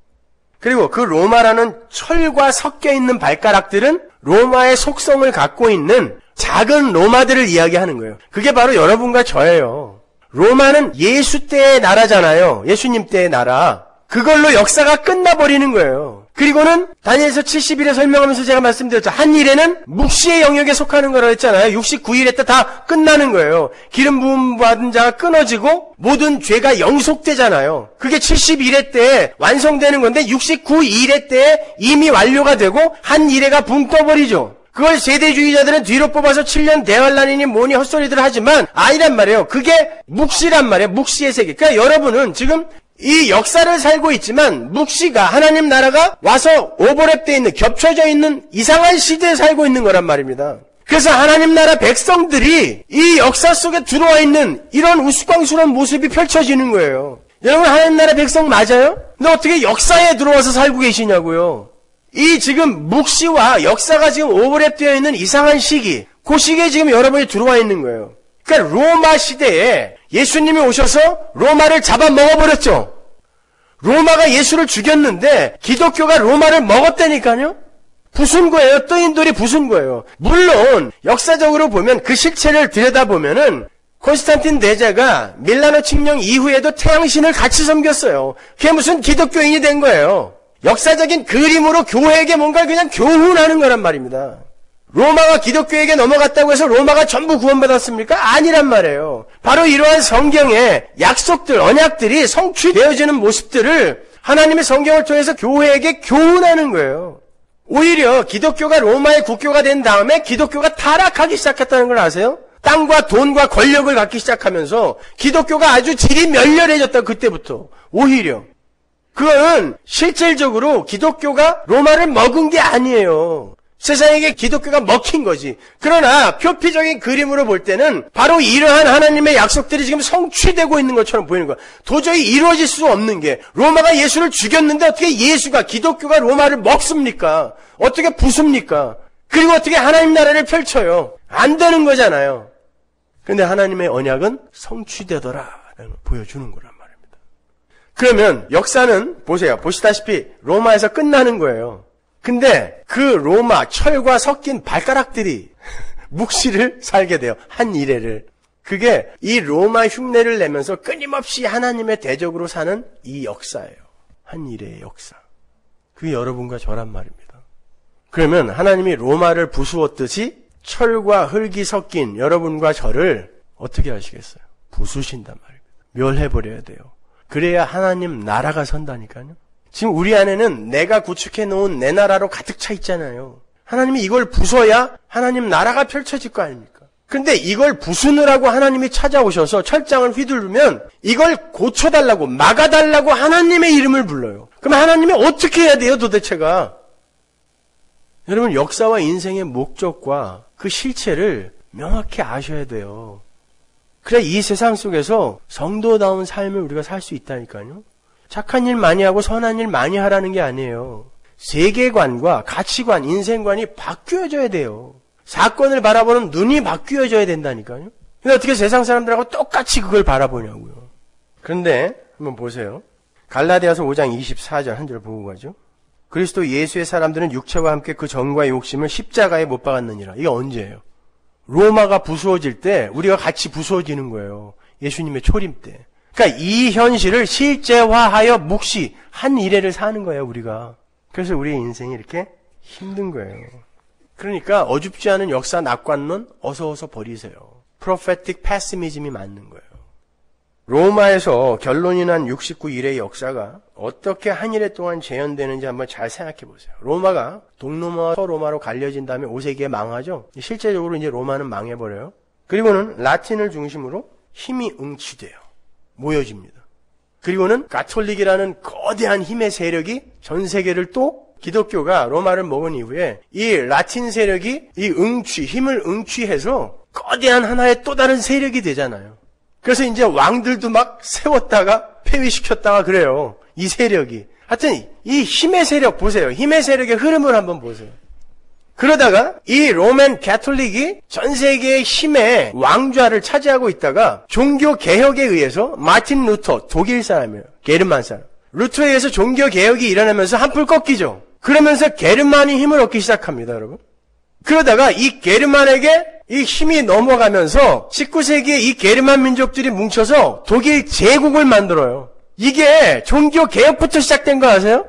그리고 그 로마라는 철과 섞여 있는 발가락들은 로마의 속성을 갖고 있는 작은 로마들을 이야기하는 거예요. 그게 바로 여러분과 저예요. 로마는 예수 때의 나라잖아요. 예수님 때의 나라. 그걸로 역사가 끝나버리는 거예요. 그리고는 다니엘서 70일에 설명하면서 제가 말씀드렸죠. 한 일에는 묵시의 영역에 속하는 거라 했잖아요. 69일에 다 끝나는 거예요. 기름 부음 받은 자가 끊어지고 모든 죄가 영속되잖아요. 그게 71회 때 완성되는 건데 69일회 때 이미 완료가 되고 한 일회가 붕 떠버리죠. 그걸 세대주의자들은 뒤로 뽑아서 7년 대환란이니 뭐니 헛소리들 하지만 아니란 말이에요. 그게 묵시란 말이에요. 묵시의 세계. 그러니까 여러분은 지금 이 역사를 살고 있지만 묵시가 하나님 나라가 와서 오버랩되어 있는 겹쳐져 있는 이상한 시대에 살고 있는 거란 말입니다. 그래서 하나님 나라 백성들이 이 역사 속에 들어와 있는 이런 우스꽝스러운 모습이 펼쳐지는 거예요. 여러분 하나님 나라 백성 맞아요? 근데 어떻게 역사에 들어와서 살고 계시냐고요. 이 지금 묵시와 역사가 지금 오버랩되어 있는 이상한 시기, 그 시기에 지금 여러분이 들어와 있는 거예요. 그러니까 로마 시대에 예수님이 오셔서 로마를 잡아먹어버렸죠. 로마가 예수를 죽였는데 기독교가 로마를 먹었다니까요. 부순 거예요. 떠인돌이 부순 거예요. 물론 역사적으로 보면 그 실체를 들여다보면은 콘스탄틴 대제가 밀라노 칙령 이후에도 태양신을 같이 섬겼어요. 그게 무슨 기독교인이 된 거예요. 역사적인 그림으로 교회에게 뭔가 그냥 교훈하는 거란 말입니다. 로마가 기독교에게 넘어갔다고 해서 로마가 전부 구원받았습니까? 아니란 말이에요. 바로 이러한 성경의 약속들, 언약들이 성취되어지는 모습들을 하나님의 성경을 통해서 교회에게 교훈하는 거예요. 오히려 기독교가 로마의 국교가 된 다음에 기독교가 타락하기 시작했다는 걸 아세요? 땅과 돈과 권력을 갖기 시작하면서 기독교가 아주 질이 멸렬해졌다 그때부터 오히려 그거는 실질적으로 기독교가 로마를 먹은 게 아니에요. 세상에게 기독교가 먹힌 거지. 그러나 표피적인 그림으로 볼 때는 바로 이러한 하나님의 약속들이 지금 성취되고 있는 것처럼 보이는 거야. 도저히 이루어질 수 없는 게 로마가 예수를 죽였는데 어떻게 예수가 기독교가 로마를 먹습니까? 어떻게 부숩니까? 그리고 어떻게 하나님 나라를 펼쳐요? 안 되는 거잖아요. 근데 하나님의 언약은 성취되더라라는 걸 보여주는 말입니다. 그러면 역사는 보세요. 보시다시피 로마에서 끝나는 거예요. 근데 그 로마 철과 섞인 발가락들이 [LAUGHS] 묵시를 살게 돼요. 한 일회를. 그게 이 로마 흉내를 내면서 끊임없이 하나님의 대적으로 사는 이 역사예요. 한 일의 역사. 그게 여러분과 저란 말입니다. 그러면 하나님이 로마를 부수었듯이 철과 흙이 섞인 여러분과 저를 어떻게 하시겠어요? 부수신단 말입니다. 멸해버려야 돼요. 그래야 하나님 나라가 선다니까요. 지금 우리 안에는 내가 구축해 놓은 내 나라로 가득 차 있잖아요. 하나님이 이걸 부숴야 하나님 나라가 펼쳐질 거 아닙니까? 근데 이걸 부수느라고 하나님이 찾아오셔서 철장을 휘두르면 이걸 고쳐달라고 막아달라고 하나님의 이름을 불러요. 그럼 하나님이 어떻게 해야 돼요 도대체가? 여러분 역사와 인생의 목적과 그 실체를 명확히 아셔야 돼요. 그래 이 세상 속에서 성도다운 삶을 우리가 살 수 있다니까요. 착한 일 많이 하고 선한 일 많이 하라는 게 아니에요. 세계관과 가치관, 인생관이 바뀌어져야 돼요. 사건을 바라보는 눈이 바뀌어져야 된다니까요. 근데 어떻게 세상 사람들하고 똑같이 그걸 바라보냐고요. 그런데 한번 보세요. 갈라디아서 5장 24절 한 절 보고 가죠. 그리스도 예수의 사람들은 육체와 함께 그 정과 욕심을 십자가에 못 박았느니라. 이게 언제예요? 로마가 부수어질 때 우리가 같이 부수어지는 거예요. 예수님의 초림 때. 그러니까 이 현실을 실제화하여 묵시 한 일회를 사는 거예요, 우리가. 그래서 우리의 인생이 이렇게 힘든 거예요. 그러니까 어줍지 않은 역사 낙관론 어서 어서 버리세요. 프로페틱 패시미즘이 맞는 거예요. 로마에서 결론이 난 69일의 역사가 어떻게 한 일에 동안 재현되는지 한번 잘 생각해 보세요. 로마가 동로마와 서로마로 갈려진 다음에 5세기에 망하죠. 실제적으로 이제 로마는 망해버려요. 그리고는 라틴을 중심으로 힘이 응치돼요. 모여집니다. 그리고는 가톨릭이라는 거대한 힘의 세력이 전 세계를 또 기독교가 로마를 먹은 이후에 이 라틴 세력이 이 응취, 힘을 응취해서 거대한 하나의 또 다른 세력이 되잖아요. 그래서 이제 왕들도 막 세웠다가 폐위시켰다가 그래요. 이 세력이. 하여튼 이 힘의 세력 보세요. 힘의 세력의 흐름을 한번 보세요. 그러다가 이 Roman Catholic이 전 세계의 힘의 왕좌를 차지하고 있다가 종교 개혁에 의해서 마틴 루터 독일 사람이에요. 게르만 사람. 루터에 의해서 종교 개혁이 일어나면서 한풀 꺾이죠. 그러면서 게르만이 힘을 얻기 시작합니다, 여러분. 그러다가 이 게르만에게 이 힘이 넘어가면서 19세기에 이 게르만 민족들이 뭉쳐서 독일 제국을 만들어요. 이게 종교 개혁부터 시작된 거 아세요?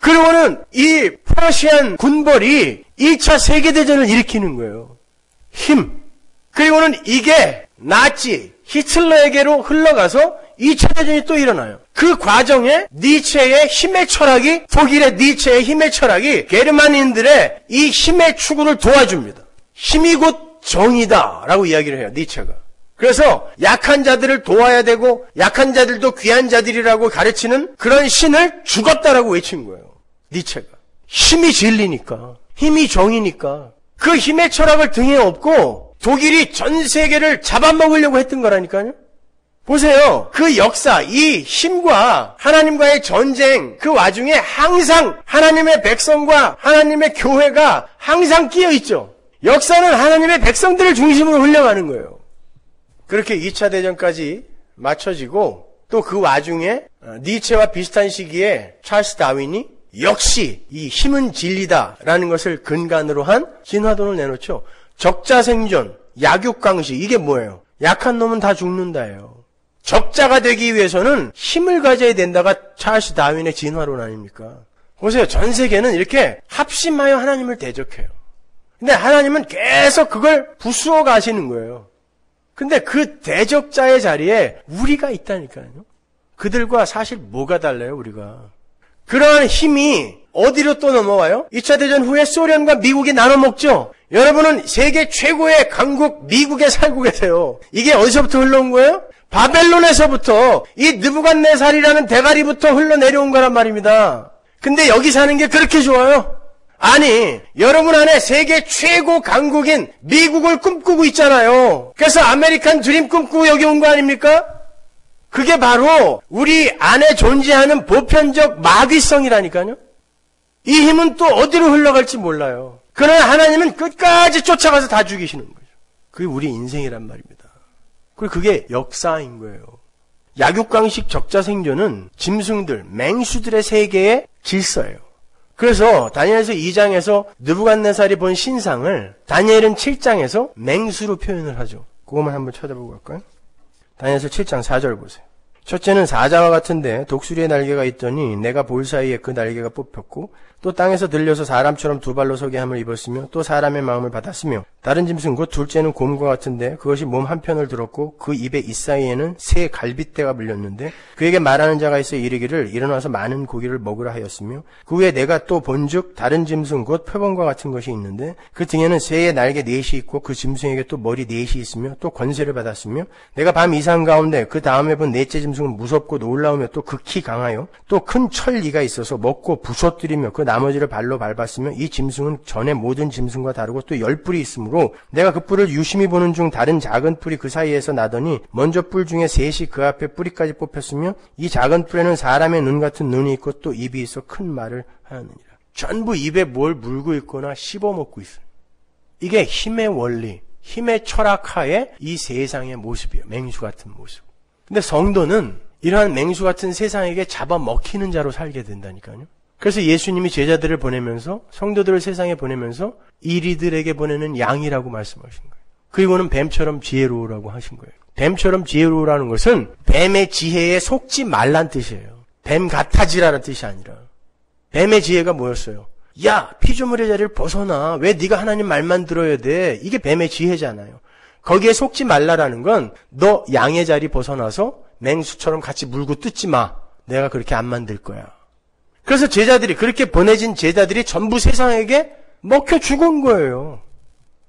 그리고는 이 프러시안 군벌이 2차 세계대전을 일으키는 거예요. 힘. 그리고는 이게 나치, 히틀러에게로 흘러가서 2차 대전이 또 일어나요. 그 과정에 니체의 힘의 철학이 독일의 니체의 힘의 철학이 게르만인들의 이 힘의 추구를 도와줍니다. 힘이 곧 정이다라고 이야기를 해요. 니체가. 그래서 약한 자들을 도와야 되고 약한 자들도 귀한 자들이라고 가르치는 그런 신을 죽었다라고 외친 거예요. 니체가. 힘이 진리니까. 힘이 정이니까. 그 힘의 철학을 등에 업고 독일이 전 세계를 잡아먹으려고 했던 거라니까요. 보세요. 그 역사, 이 힘과 하나님과의 전쟁, 그 와중에 항상 하나님의 백성과 하나님의 교회가 항상 끼어 있죠. 역사는 하나님의 백성들을 중심으로 흘러가는 거예요. 그렇게 2차 대전까지 맞춰지고 또 그 와중에 어, 니체와 비슷한 시기에 찰스 다윈이 역시 이 힘은 진리다라는 것을 근간으로 한 진화론을 내놓죠. 적자 생존, 약육강식 이게 뭐예요? 약한 놈은 다 죽는다예요. 적자가 되기 위해서는 힘을 가져야 된다가 찰스 다윈의 진화론 아닙니까? 보세요. 전 세계는 이렇게 합심하여 하나님을 대적해요. 근데 하나님은 계속 그걸 부수어 가시는 거예요. 근데 그 대적자의 자리에 우리가 있다니까요. 그들과 사실 뭐가 달라요, 우리가? 그러한 힘이 어디로 또 넘어와요? 2차 대전 후에 소련과 미국이 나눠 먹죠? 여러분은 세계 최고의 강국 미국에 살고 계세요. 이게 어디서부터 흘러온 거예요? 바벨론에서부터 이 느부갓네살이라는 대가리부터 흘러내려온 거란 말입니다. 근데 여기 사는 게 그렇게 좋아요? 아니, 여러분 안에 세계 최고 강국인 미국을 꿈꾸고 있잖아요. 그래서 아메리칸 드림 꿈꾸고 여기 온 거 아닙니까? 그게 바로 우리 안에 존재하는 보편적 마귀성이라니까요. 이 힘은 또 어디로 흘러갈지 몰라요. 그러나 하나님은 끝까지 쫓아가서 다 죽이시는 거죠. 그게 우리 인생이란 말입니다. 그리고 그게 역사인 거예요. 약육강식 적자 생존은 짐승들, 맹수들의 세계의 질서예요. 그래서 다니엘서 2장에서 느부갓네살이 본 신상을 다니엘은 7장에서 맹수로 표현을 하죠. 그것만 한번 찾아보고 갈까요? 다니엘서 7장 4절 보세요. 첫째는 사자와 같은데 독수리의 날개가 있더니 내가 볼 사이에 그 날개가 뽑혔고 또 땅에서 들려서 사람처럼 두 발로 서게 함을 입었으며 또 사람의 마음을 받았으며 다른 짐승 곧 둘째는 곰과 같은데 그것이 몸 한편을 들었고 그 입에 이 사이에는 새 갈빗대가 물렸는데 그에게 말하는 자가 있어 이르기를 일어나서 많은 고기를 먹으라 하였으며 그 후에 내가 또 본즉 다른 짐승 곧 표범과 같은 것이 있는데 그 등에는 새의 날개 넷이 있고 그 짐승에게 또 머리 넷이 있으며 또 권세를 받았으며 내가 밤 이상 가운데 그 다음에 본 넷째 짐승은 무섭고 놀라우며 또 극히 강하여 또 큰 철리가 있어서 먹고 부서뜨리며 그 나머지를 발로 밟았으며 이 짐승은 전에 모든 짐승과 다르고 또 열 뿔이 있으므로 내가 그 뿔을 유심히 보는 중 다른 작은 뿔이 그 사이에서 나더니 먼저 뿔 중에 셋이 그 앞에 뿌리까지 뽑혔으며 이 작은 뿔에는 사람의 눈 같은 눈이 있고 또 입이 있어 큰 말을 하느니라. 전부 입에 뭘 물고 있거나 씹어 먹고 있어요. 이게 힘의 원리, 힘의 철학하에 이 세상의 모습이에요. 맹수 같은 모습. 근데 성도는 이러한 맹수 같은 세상에게 잡아먹히는 자로 살게 된다니까요. 그래서 예수님이 제자들을 보내면서 성도들을 세상에 보내면서 이리들에게 보내는 양이라고 말씀하신 거예요. 그리고는 뱀처럼 지혜로우라고 하신 거예요. 뱀처럼 지혜로우라는 것은 뱀의 지혜에 속지 말란 뜻이에요. 뱀 같아지라는 뜻이 아니라 뱀의 지혜가 뭐였어요? 야 피조물의 자리를 벗어나 왜 네가 하나님 말만 들어야 돼? 이게 뱀의 지혜잖아요. 거기에 속지 말라라는 건 너 양의 자리 벗어나서 맹수처럼 같이 물고 뜯지 마. 내가 그렇게 안 만들 거야. 그래서 제자들이 그렇게 보내진 제자들이 전부 세상에게 먹혀 죽은 거예요.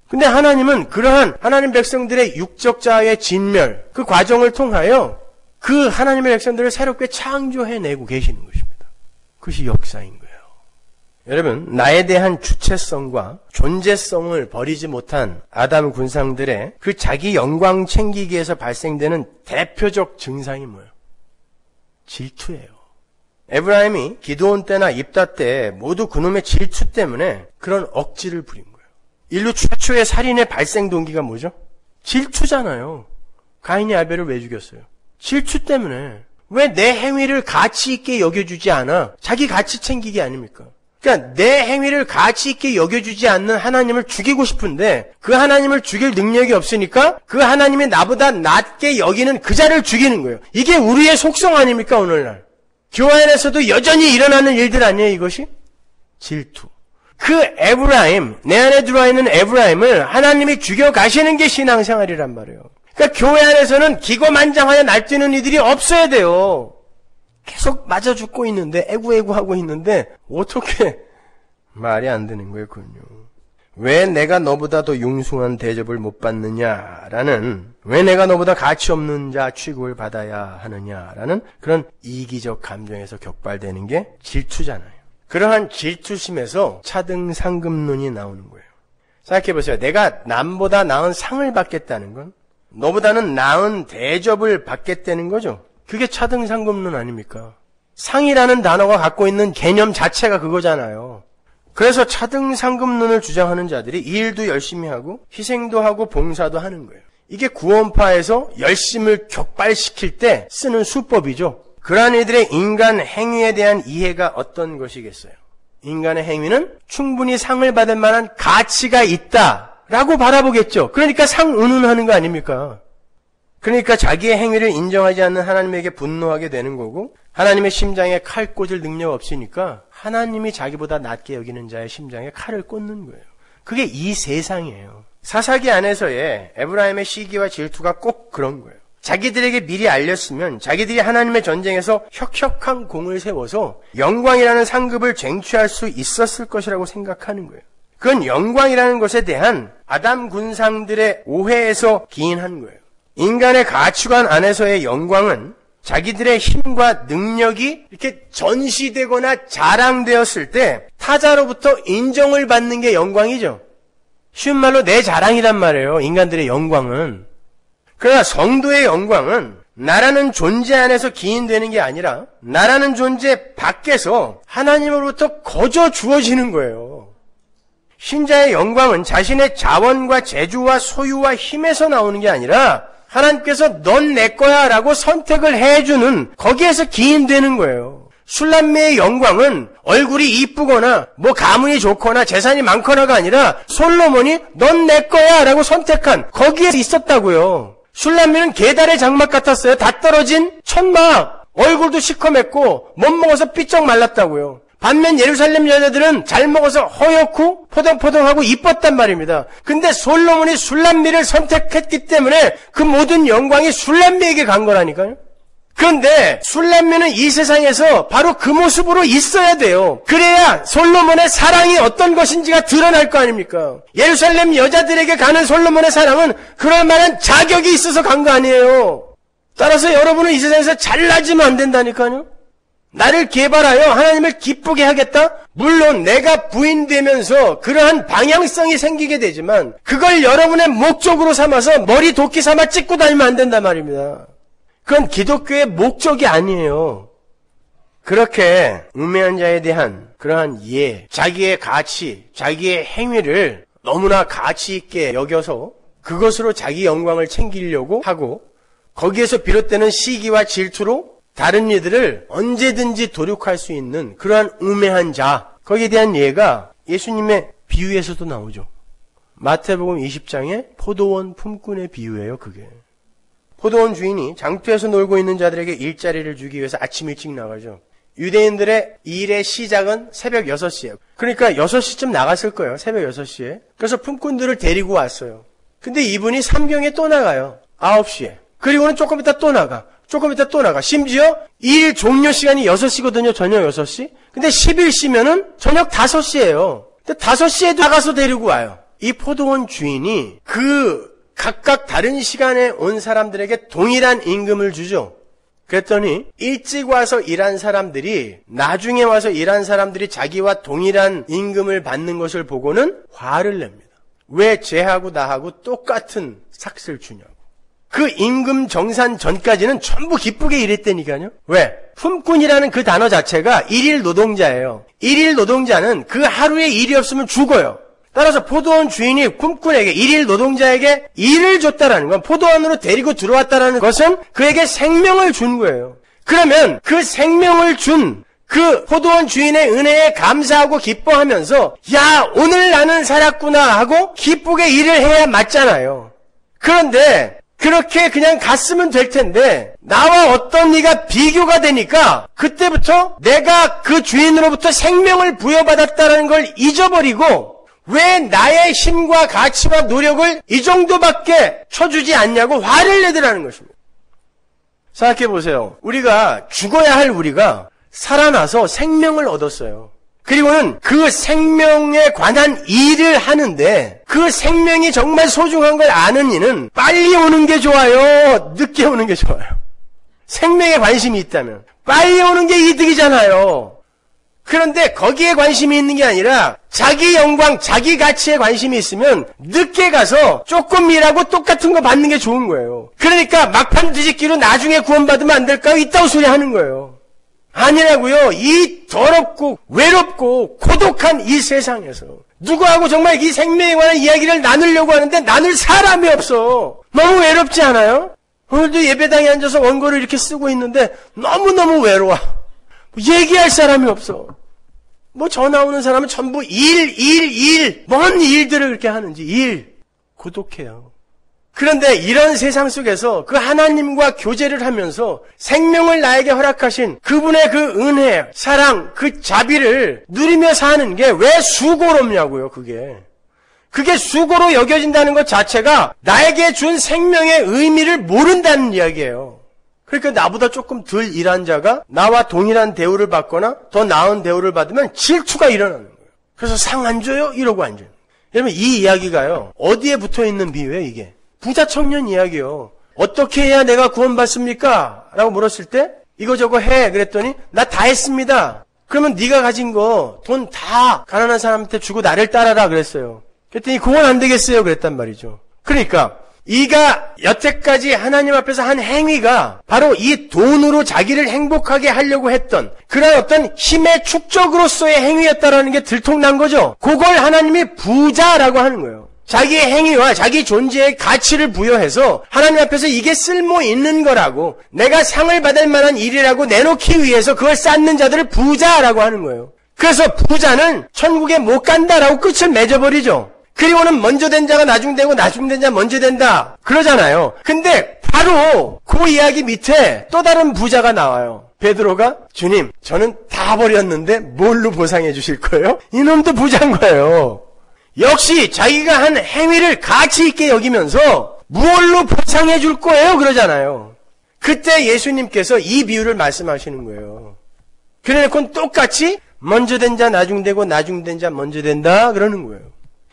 근데 하나님은 그러한 하나님 백성들의 육적자의 진멸 그 과정을 통하여 그 하나님의 백성들을 새롭게 창조해내고 계시는 것입니다. 그것이 역사인 거예요. 여러분, 나에 대한 주체성과 존재성을 버리지 못한 아담 군상들의 그 자기 영광 챙기기에서 발생되는 대표적 증상이 뭐예요? 질투예요. 에브라임이 기도원 때나 입다 때 모두 그놈의 질투 때문에 그런 억지를 부린 거예요. 인류 최초의 살인의 발생 동기가 뭐죠? 질투잖아요. 가인이 아벨을 왜 죽였어요? 질투 때문에. 왜 내 행위를 가치 있게 여겨주지 않아? 자기 가치 챙기기 아닙니까? 그러니까 내 행위를 가치 있게 여겨주지 않는 하나님을 죽이고 싶은데 그 하나님을 죽일 능력이 없으니까 그 하나님이 나보다 낮게 여기는 그 자를 죽이는 거예요. 이게 우리의 속성 아닙니까 오늘날? 교회 안에서도 여전히 일어나는 일들 아니에요 이것이? 질투. 그 에브라임, 내 안에 들어와 있는 에브라임을 하나님이 죽여 가시는 게 신앙생활이란 말이에요. 그러니까 교회 안에서는 기고만장하여 날뛰는 이들이 없어야 돼요. 계속 맞아 죽고 있는데 애구애구 하고 있는데 어떻게 말이 안 되는 거예요, 그건요. 왜 내가 너보다 더 융숭한 대접을 못 받느냐라는 왜 내가 너보다 가치 없는 자 취급을 받아야 하느냐라는 그런 이기적 감정에서 격발되는 게 질투잖아요. 그러한 질투심에서 차등 상급론이 나오는 거예요. 생각해 보세요. 내가 남보다 나은 상을 받겠다는 건 너보다는 나은 대접을 받겠다는 거죠. 그게 차등 상급론 아닙니까? 상이라는 단어가 갖고 있는 개념 자체가 그거잖아요. 그래서 차등 상급론을 주장하는 자들이 일도 열심히 하고 희생도 하고 봉사도 하는 거예요. 이게 구원파에서 열심을 격발시킬 때 쓰는 수법이죠. 그러한 이들의 인간 행위에 대한 이해가 어떤 것이겠어요? 인간의 행위는 충분히 상을 받을 만한 가치가 있다 라고 바라보겠죠. 그러니까 상 운운하는 거 아닙니까? 그러니까 자기의 행위를 인정하지 않는 하나님에게 분노하게 되는 거고 하나님의 심장에 칼 꽂을 능력 없으니까 하나님이 자기보다 낮게 여기는 자의 심장에 칼을 꽂는 거예요. 그게 이 세상이에요. 사사기 안에서의 에브라임의 시기와 질투가 꼭 그런 거예요. 자기들에게 미리 알렸으면 자기들이 하나님의 전쟁에서 혁혁한 공을 세워서 영광이라는 상급을 쟁취할 수 있었을 것이라고 생각하는 거예요. 그건 영광이라는 것에 대한 아담 군상들의 오해에서 기인한 거예요. 인간의 가치관 안에서의 영광은 자기들의 힘과 능력이 이렇게 전시되거나 자랑되었을 때 타자로부터 인정을 받는 게 영광이죠. 쉬운 말로 내 자랑이란 말이에요. 인간들의 영광은. 그러나 성도의 영광은 나라는 존재 안에서 기인되는 게 아니라 나라는 존재 밖에서 하나님으로부터 거저 주어지는 거예요. 신자의 영광은 자신의 자원과 재주와 소유와 힘에서 나오는 게 아니라 하나님께서 넌 내 거야 라고 선택을 해주는 거기에서 기인되는 거예요. 술람매의 영광은 얼굴이 이쁘거나 뭐 가문이 좋거나 재산이 많거나가 아니라 솔로몬이 넌 내 거야 라고 선택한 거기에 있었다고요. 술람미는 계달의 장막 같았어요. 다 떨어진 천막. 얼굴도 시커맸고 못 먹어서 삐쩍 말랐다고요. 반면 예루살렘 여자들은 잘 먹어서 허옇고 포동포동하고 이뻤단 말입니다. 근데 솔로몬이 술람미를 선택했기 때문에 그 모든 영광이 술람미에게 간 거라니까요. 그런데 술람미는 이 세상에서 바로 그 모습으로 있어야 돼요. 그래야 솔로몬의 사랑이 어떤 것인지가 드러날 거 아닙니까? 예루살렘 여자들에게 가는 솔로몬의 사랑은 그럴 만한 자격이 있어서 간 거 아니에요. 따라서 여러분은 이 세상에서 잘나지면 안 된다니까요. 나를 개발하여 하나님을 기쁘게 하겠다? 물론 내가 부인되면서 그러한 방향성이 생기게 되지만 그걸 여러분의 목적으로 삼아서 머리 도끼 삼아 찍고 다니면 안 된단 말입니다. 그건 기독교의 목적이 아니에요. 그렇게 우매한 자에 대한 그러한 이해, 자기의 가치, 자기의 행위를 너무나 가치 있게 여겨서 그것으로 자기 영광을 챙기려고 하고 거기에서 비롯되는 시기와 질투로 다른 이들을 언제든지 도륙할 수 있는 그러한 우매한 자, 거기에 대한 예가 예수님의 비유에서도 나오죠. 마태복음 20장의 포도원 품꾼의 비유예요, 그게. 포도원 주인이 장터에서 놀고 있는 자들에게 일자리를 주기 위해서 아침 일찍 나가죠. 유대인들의 일의 시작은 새벽 6시에. 그러니까 6시쯤 나갔을 거예요. 새벽 6시에. 그래서 품꾼들을 데리고 왔어요. 근데 이분이 삼경에 또 나가요. 9시에. 그리고는 조금 이따 또 나가. 조금 이따 또 나가. 심지어 일 종료 시간이 6시거든요. 저녁 6시. 근데 10일시면은 저녁 5시예요. 근데 5시에도 나가서 데리고 와요. 이 포도원 주인이 그 각각 다른 시간에 온 사람들에게 동일한 임금을 주죠. 그랬더니 일찍 와서 일한 사람들이 나중에 와서 일한 사람들이 자기와 동일한 임금을 받는 것을 보고는 화를 냅니다. 왜 쟤하고 나하고 똑같은 삭스를 주냐고. 그 임금 정산 전까지는 전부 기쁘게 일했다니까요. 왜? 품꾼이라는 그 단어 자체가 일일 노동자예요. 일일 노동자는 그 하루에 일이 없으면 죽어요. 따라서 포도원 주인이 꿈꾼에게 일일 노동자에게 일을 줬다라는 건 포도원으로 데리고 들어왔다라는 것은 그에게 생명을 준 거예요. 그러면 그 생명을 준 그 포도원 주인의 은혜에 감사하고 기뻐하면서 야 오늘 나는 살았구나 하고 기쁘게 일을 해야 맞잖아요. 그런데 그렇게 그냥 갔으면 될 텐데 나와 어떤 이가 비교가 되니까 그때부터 내가 그 주인으로부터 생명을 부여받았다는 걸 잊어버리고 왜 나의 힘과 가치와 노력을 이 정도밖에 쳐주지 않냐고 화를 내더라는 것입니다. 생각해 보세요. 우리가 죽어야 할 우리가 살아나서 생명을 얻었어요. 그리고는 그 생명에 관한 일을 하는데 그 생명이 정말 소중한 걸 아는 이는 빨리 오는 게 좋아요? 늦게 오는 게 좋아요? 생명에 관심이 있다면 빨리 오는 게 이득이잖아요. 그런데 거기에 관심이 있는 게 아니라 자기 영광, 자기 가치에 관심이 있으면 늦게 가서 조금 일하고 똑같은 거 받는 게 좋은 거예요. 그러니까 막판 뒤집기로 나중에 구원받으면 안 될까요? 이따구 소리 하는 거예요. 아니라고요. 이 더럽고 외롭고 고독한 이 세상에서 누구하고 정말 이 생명에 관한 이야기를 나누려고 하는데 나눌 사람이 없어. 너무 외롭지 않아요? 오늘도 예배당에 앉아서 원고를 이렇게 쓰고 있는데 너무너무 외로워. 얘기할 사람이 없어. 뭐 전화 오는 사람은 전부 일, 일, 일. 뭔 일들을 그렇게 하는지 일. 고독해요. 그런데 이런 세상 속에서 그 하나님과 교제를 하면서 생명을 나에게 허락하신 그분의 그 은혜, 사랑, 그 자비를 누리며 사는 게 왜 수고롭냐고요, 그게. 그게 수고로 여겨진다는 것 자체가 나에게 준 생명의 의미를 모른다는 이야기예요. 그러니까 나보다 조금 덜 일한 자가 나와 동일한 대우를 받거나 더 나은 대우를 받으면 질투가 일어나는 거예요. 그래서 상 안 줘요? 이러고 안 줘요. 여러분 이 이야기가요. 어디에 붙어 있는 비유예요, 이게? 부자 청년 이야기요. 어떻게 해야 내가 구원받습니까? 라고 물었을 때 이거 저거 해. 그랬더니 나 다 했습니다. 그러면 네가 가진 거 돈 다 가난한 사람한테 주고 나를 따라라 그랬어요. 그랬더니 그건 안 되겠어요. 그랬단 말이죠. 그러니까 이가 여태까지 하나님 앞에서 한 행위가 바로 이 돈으로 자기를 행복하게 하려고 했던 그런 어떤 힘의 축적으로서의 행위였다라는 게 들통난 거죠. 그걸 하나님이 부자라고 하는 거예요. 자기의 행위와 자기 존재의 가치를 부여해서 하나님 앞에서 이게 쓸모 있는 거라고 내가 상을 받을 만한 일이라고 내놓기 위해서 그걸 쌓는 자들을 부자라고 하는 거예요. 그래서 부자는 천국에 못 간다라고 끝을 맺어버리죠. 그리고는 먼저 된 자가 나중 되고 나중 된 자 먼저 된다. 그러잖아요. 근데 바로 그 이야기 밑에 또 다른 부자가 나와요. 베드로가 주님, 저는 다 버렸는데 뭘로 보상해 주실 거예요? 이놈도 부자인 거예요. 역시 자기가 한 행위를 가치 있게 여기면서 무얼로 보상해 줄 거예요? 그러잖아요. 그때 예수님께서 이 비유를 말씀하시는 거예요. 그래놓고 똑같이 먼저 된 자 나중 되고 나중 된 자 먼저 된다 그러는 거예요.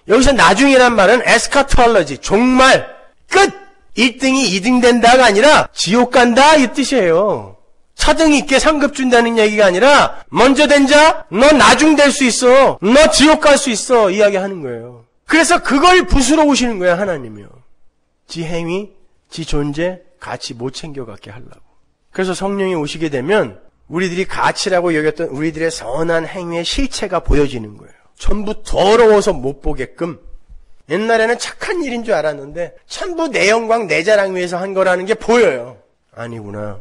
여기서 나중이란 말은 에스카톨러지 종말 끝 1등이 2등 된다가 아니라 지옥 간다 이 뜻이에요. 차등 있게 상급 준다는 얘기가 아니라 먼저 된 자 너 나중 될 수 있어. 너 지옥 갈 수 있어 이야기하는 거예요. 그래서 그걸 부수러 오시는 거예요 하나님이요. 지 행위, 지 존재 같이 못 챙겨갖게 하려고. 그래서 성령이 오시게 되면 우리들이 가치라고 여겼던 우리들의 선한 행위의 실체가 보여지는 거예요. 전부 더러워서 못 보게끔. 옛날에는 착한 일인 줄 알았는데 전부 내 영광, 내 자랑 위해서 한 거라는 게 보여요. 아니구나.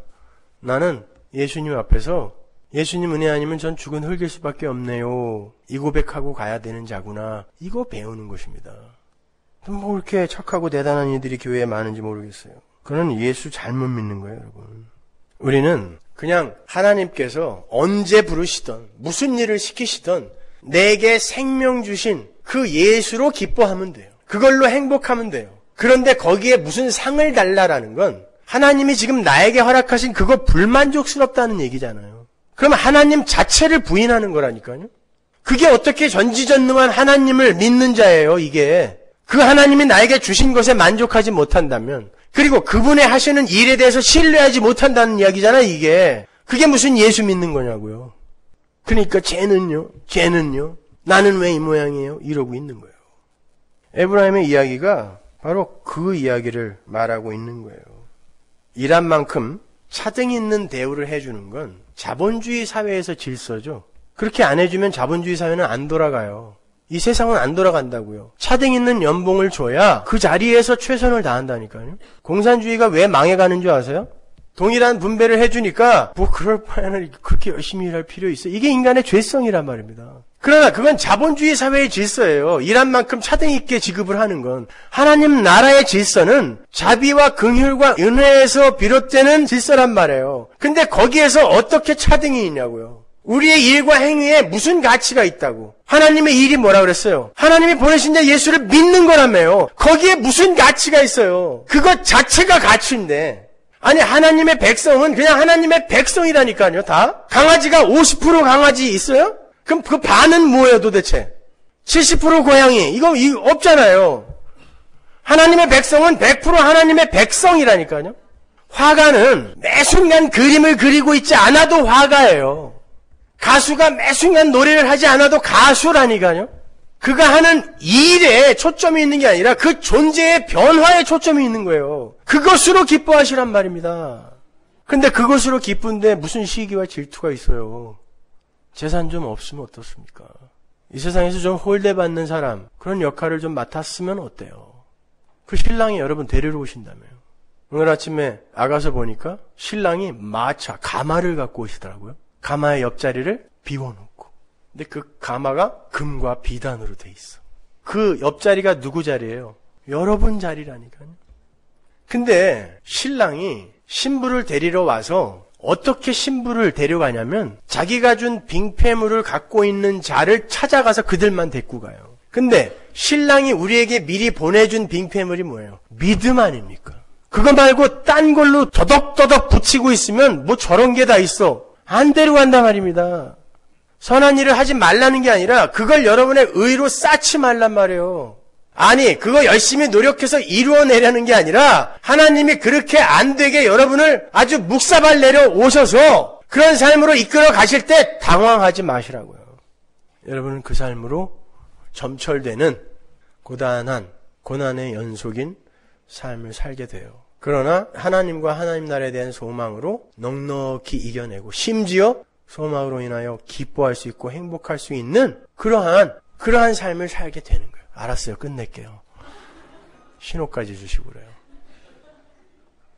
나는 예수님 앞에서 예수님 은혜 아니면 전 죽은 흙일 수밖에 없네요. 이 고백하고 가야 되는 자구나. 이거 배우는 것입니다. 뭐 이렇게 착하고 대단한 이들이 교회에 많은지 모르겠어요. 그는 예수 잘못 믿는 거예요, 여러분. 우리는 그냥 하나님께서 언제 부르시던 무슨 일을 시키시던 내게 생명 주신 그 예수로 기뻐하면 돼요. 그걸로 행복하면 돼요. 그런데 거기에 무슨 상을 달라라는 건 하나님이 지금 나에게 허락하신 그거 불만족스럽다는 얘기잖아요. 그럼 하나님 자체를 부인하는 거라니까요. 그게 어떻게 전지전능한 하나님을 믿는 자예요, 이게. 그 하나님이 나에게 주신 것에 만족하지 못한다면, 그리고 그분의 하시는 일에 대해서 신뢰하지 못한다는 이야기잖아요, 이게. 그게 무슨 예수 믿는 거냐고요. 그러니까 쟤는요, 쟤는요, 나는 왜 이 모양이에요? 이러고 있는 거예요. 에브라임의 이야기가 바로 그 이야기를 말하고 있는 거예요. 일한 만큼 차등 있는 대우를 해주는 건 자본주의 사회에서 질서죠. 그렇게 안 해주면 자본주의 사회는 안 돌아가요. 이 세상은 안 돌아간다고요. 차등 있는 연봉을 줘야 그 자리에서 최선을 다한다니까요. 공산주의가 왜 망해가는 줄 아세요? 동일한 분배를 해주니까 뭐 그럴 바에는 그렇게 열심히 일할 필요 있어. 이게 인간의 죄성이란 말입니다. 그러나 그건 자본주의 사회의 질서예요. 일한 만큼 차등 있게 지급을 하는 건 하나님 나라의 질서는 자비와 긍휼과 은혜에서 비롯되는 질서란 말이에요. 근데 거기에서 어떻게 차등이 있냐고요. 우리의 일과 행위에 무슨 가치가 있다고. 하나님의 일이 뭐라 그랬어요? 하나님이 보내신 자 예수를 믿는 거라며요. 거기에 무슨 가치가 있어요? 그것 자체가 가치인데. 아니 하나님의 백성은 그냥 하나님의 백성이라니까요. 다 강아지가 50% 강아지 있어요? 그럼 그 반은 뭐예요 도대체? 70% 고양이 이거, 이거 없잖아요. 하나님의 백성은 100% 하나님의 백성이라니까요. 화가는 매 순간 그림을 그리고 있지 않아도 화가예요. 가수가 매 순간 노래를 하지 않아도 가수라니까요. 그가 하는 일에 초점이 있는 게 아니라 그 존재의 변화에 초점이 있는 거예요. 그것으로 기뻐하시란 말입니다. 근데 그것으로 기쁜데 무슨 시기와 질투가 있어요. 재산 좀 없으면 어떻습니까? 이 세상에서 좀 홀대받는 사람, 그런 역할을 좀 맡았으면 어때요? 그 신랑이 여러분 데리러 오신다며요. 오늘 아침에 아가서 보니까 신랑이 마차, 가마를 갖고 오시더라고요. 가마의 옆자리를 비워놓고. 근데 그 가마가 금과 비단으로 돼 있어. 그 옆자리가 누구 자리예요? 여러분 자리라니까요. 근데 신랑이 신부를 데리러 와서 어떻게 신부를 데려가냐면 자기가 준 빙패물을 갖고 있는 자를 찾아가서 그들만 데리고 가요. 근데 신랑이 우리에게 미리 보내준 빙패물이 뭐예요? 믿음 아닙니까? 그거 말고 딴 걸로 더덕더덕 붙이고 있으면 뭐 저런 게 다 있어. 안 데려간단 말입니다. 선한 일을 하지 말라는 게 아니라 그걸 여러분의 의로 쌓지 말란 말이에요. 아니, 그거 열심히 노력해서 이루어내려는 게 아니라 하나님이 그렇게 안 되게 여러분을 아주 묵사발 내려 오셔서 그런 삶으로 이끌어 가실 때 당황하지 마시라고요. 여러분은 그 삶으로 점철되는 고단한 고난의 연속인 삶을 살게 돼요. 그러나 하나님과 하나님 나라에 대한 소망으로 넉넉히 이겨내고 심지어 소망으로 인하여 기뻐할 수 있고 행복할 수 있는 그러한 그러한 삶을 살게 되는 거예요. 알았어요. 끝낼게요. 신호까지 주시고 그래요.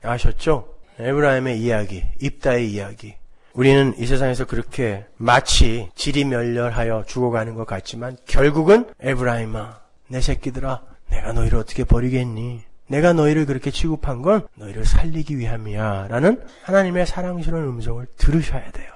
아셨죠? 에브라임의 이야기, 입다의 이야기. 우리는 이 세상에서 그렇게 마치 질이 멸렬하여 죽어가는 것 같지만 결국은 에브라임아, 내 새끼들아, 내가 너희를 어떻게 버리겠니? 내가 너희를 그렇게 취급한 건 너희를 살리기 위함이야. 라는 하나님의 사랑스러운 음성을 들으셔야 돼요.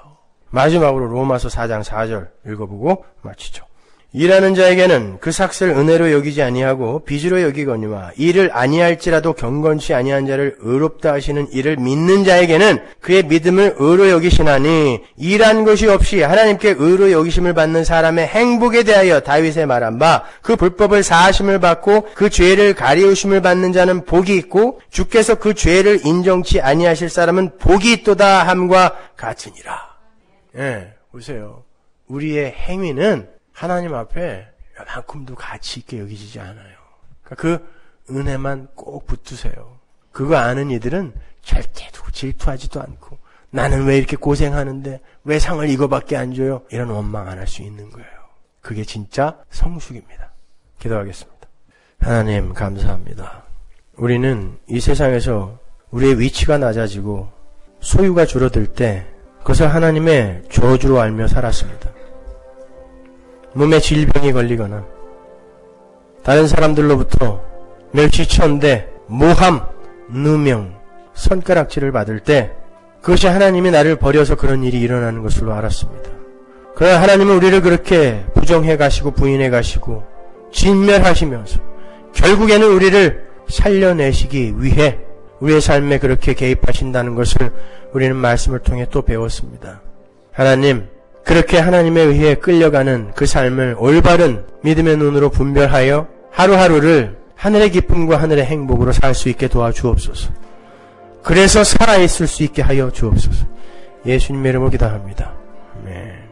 마지막으로 로마서 4장 4절 읽어보고 마치죠. 일하는 자에게는 그 삭슬 은혜로 여기지 아니하고 빚으로 여기거니와 이를 아니할지라도 경건치 아니한 자를 의롭다 하시는 이를 믿는 자에게는 그의 믿음을 의로 여기시나니 일한 것이 없이 하나님께 의로 여기심을 받는 사람의 행복에 대하여 다윗의 말한 바 그 불법을 사하심을 받고 그 죄를 가리우심을 받는 자는 복이 있고 주께서 그 죄를 인정치 아니하실 사람은 복이 있도다 함과 같으니라. 예, 보세요. 우리의 행위는 하나님 앞에 요만큼도 가치 있게 여기지지 않아요. 그러니까 그 은혜만 꼭 붙으세요. 그거 아는 이들은 절대로 질투하지도 않고 나는 왜 이렇게 고생하는데 왜 상을 이거밖에 안 줘요? 이런 원망 안 할 수 있는 거예요. 그게 진짜 성숙입니다. 기도하겠습니다. 하나님 감사합니다. 우리는 이 세상에서 우리의 위치가 낮아지고 소유가 줄어들 때 그것을 하나님의 저주로 알며 살았습니다. 몸에 질병이 걸리거나 다른 사람들로부터 멸치천대, 모함, 누명, 손가락질을 받을 때 그것이 하나님이 나를 버려서 그런 일이 일어나는 것으로 알았습니다. 그러나 하나님은 우리를 그렇게 부정해 가시고 부인해 가시고 진멸하시면서 결국에는 우리를 살려내시기 위해 우리의 삶에 그렇게 개입하신다는 것을 우리는 말씀을 통해 또 배웠습니다. 하나님, 그렇게 하나님에 의해 끌려가는 그 삶을 올바른 믿음의 눈으로 분별하여 하루하루를 하늘의 기쁨과 하늘의 행복으로 살 수 있게 도와주옵소서. 그래서 살아있을 수 있게 하여 주옵소서. 예수님의 이름으로 기도합니다. 네.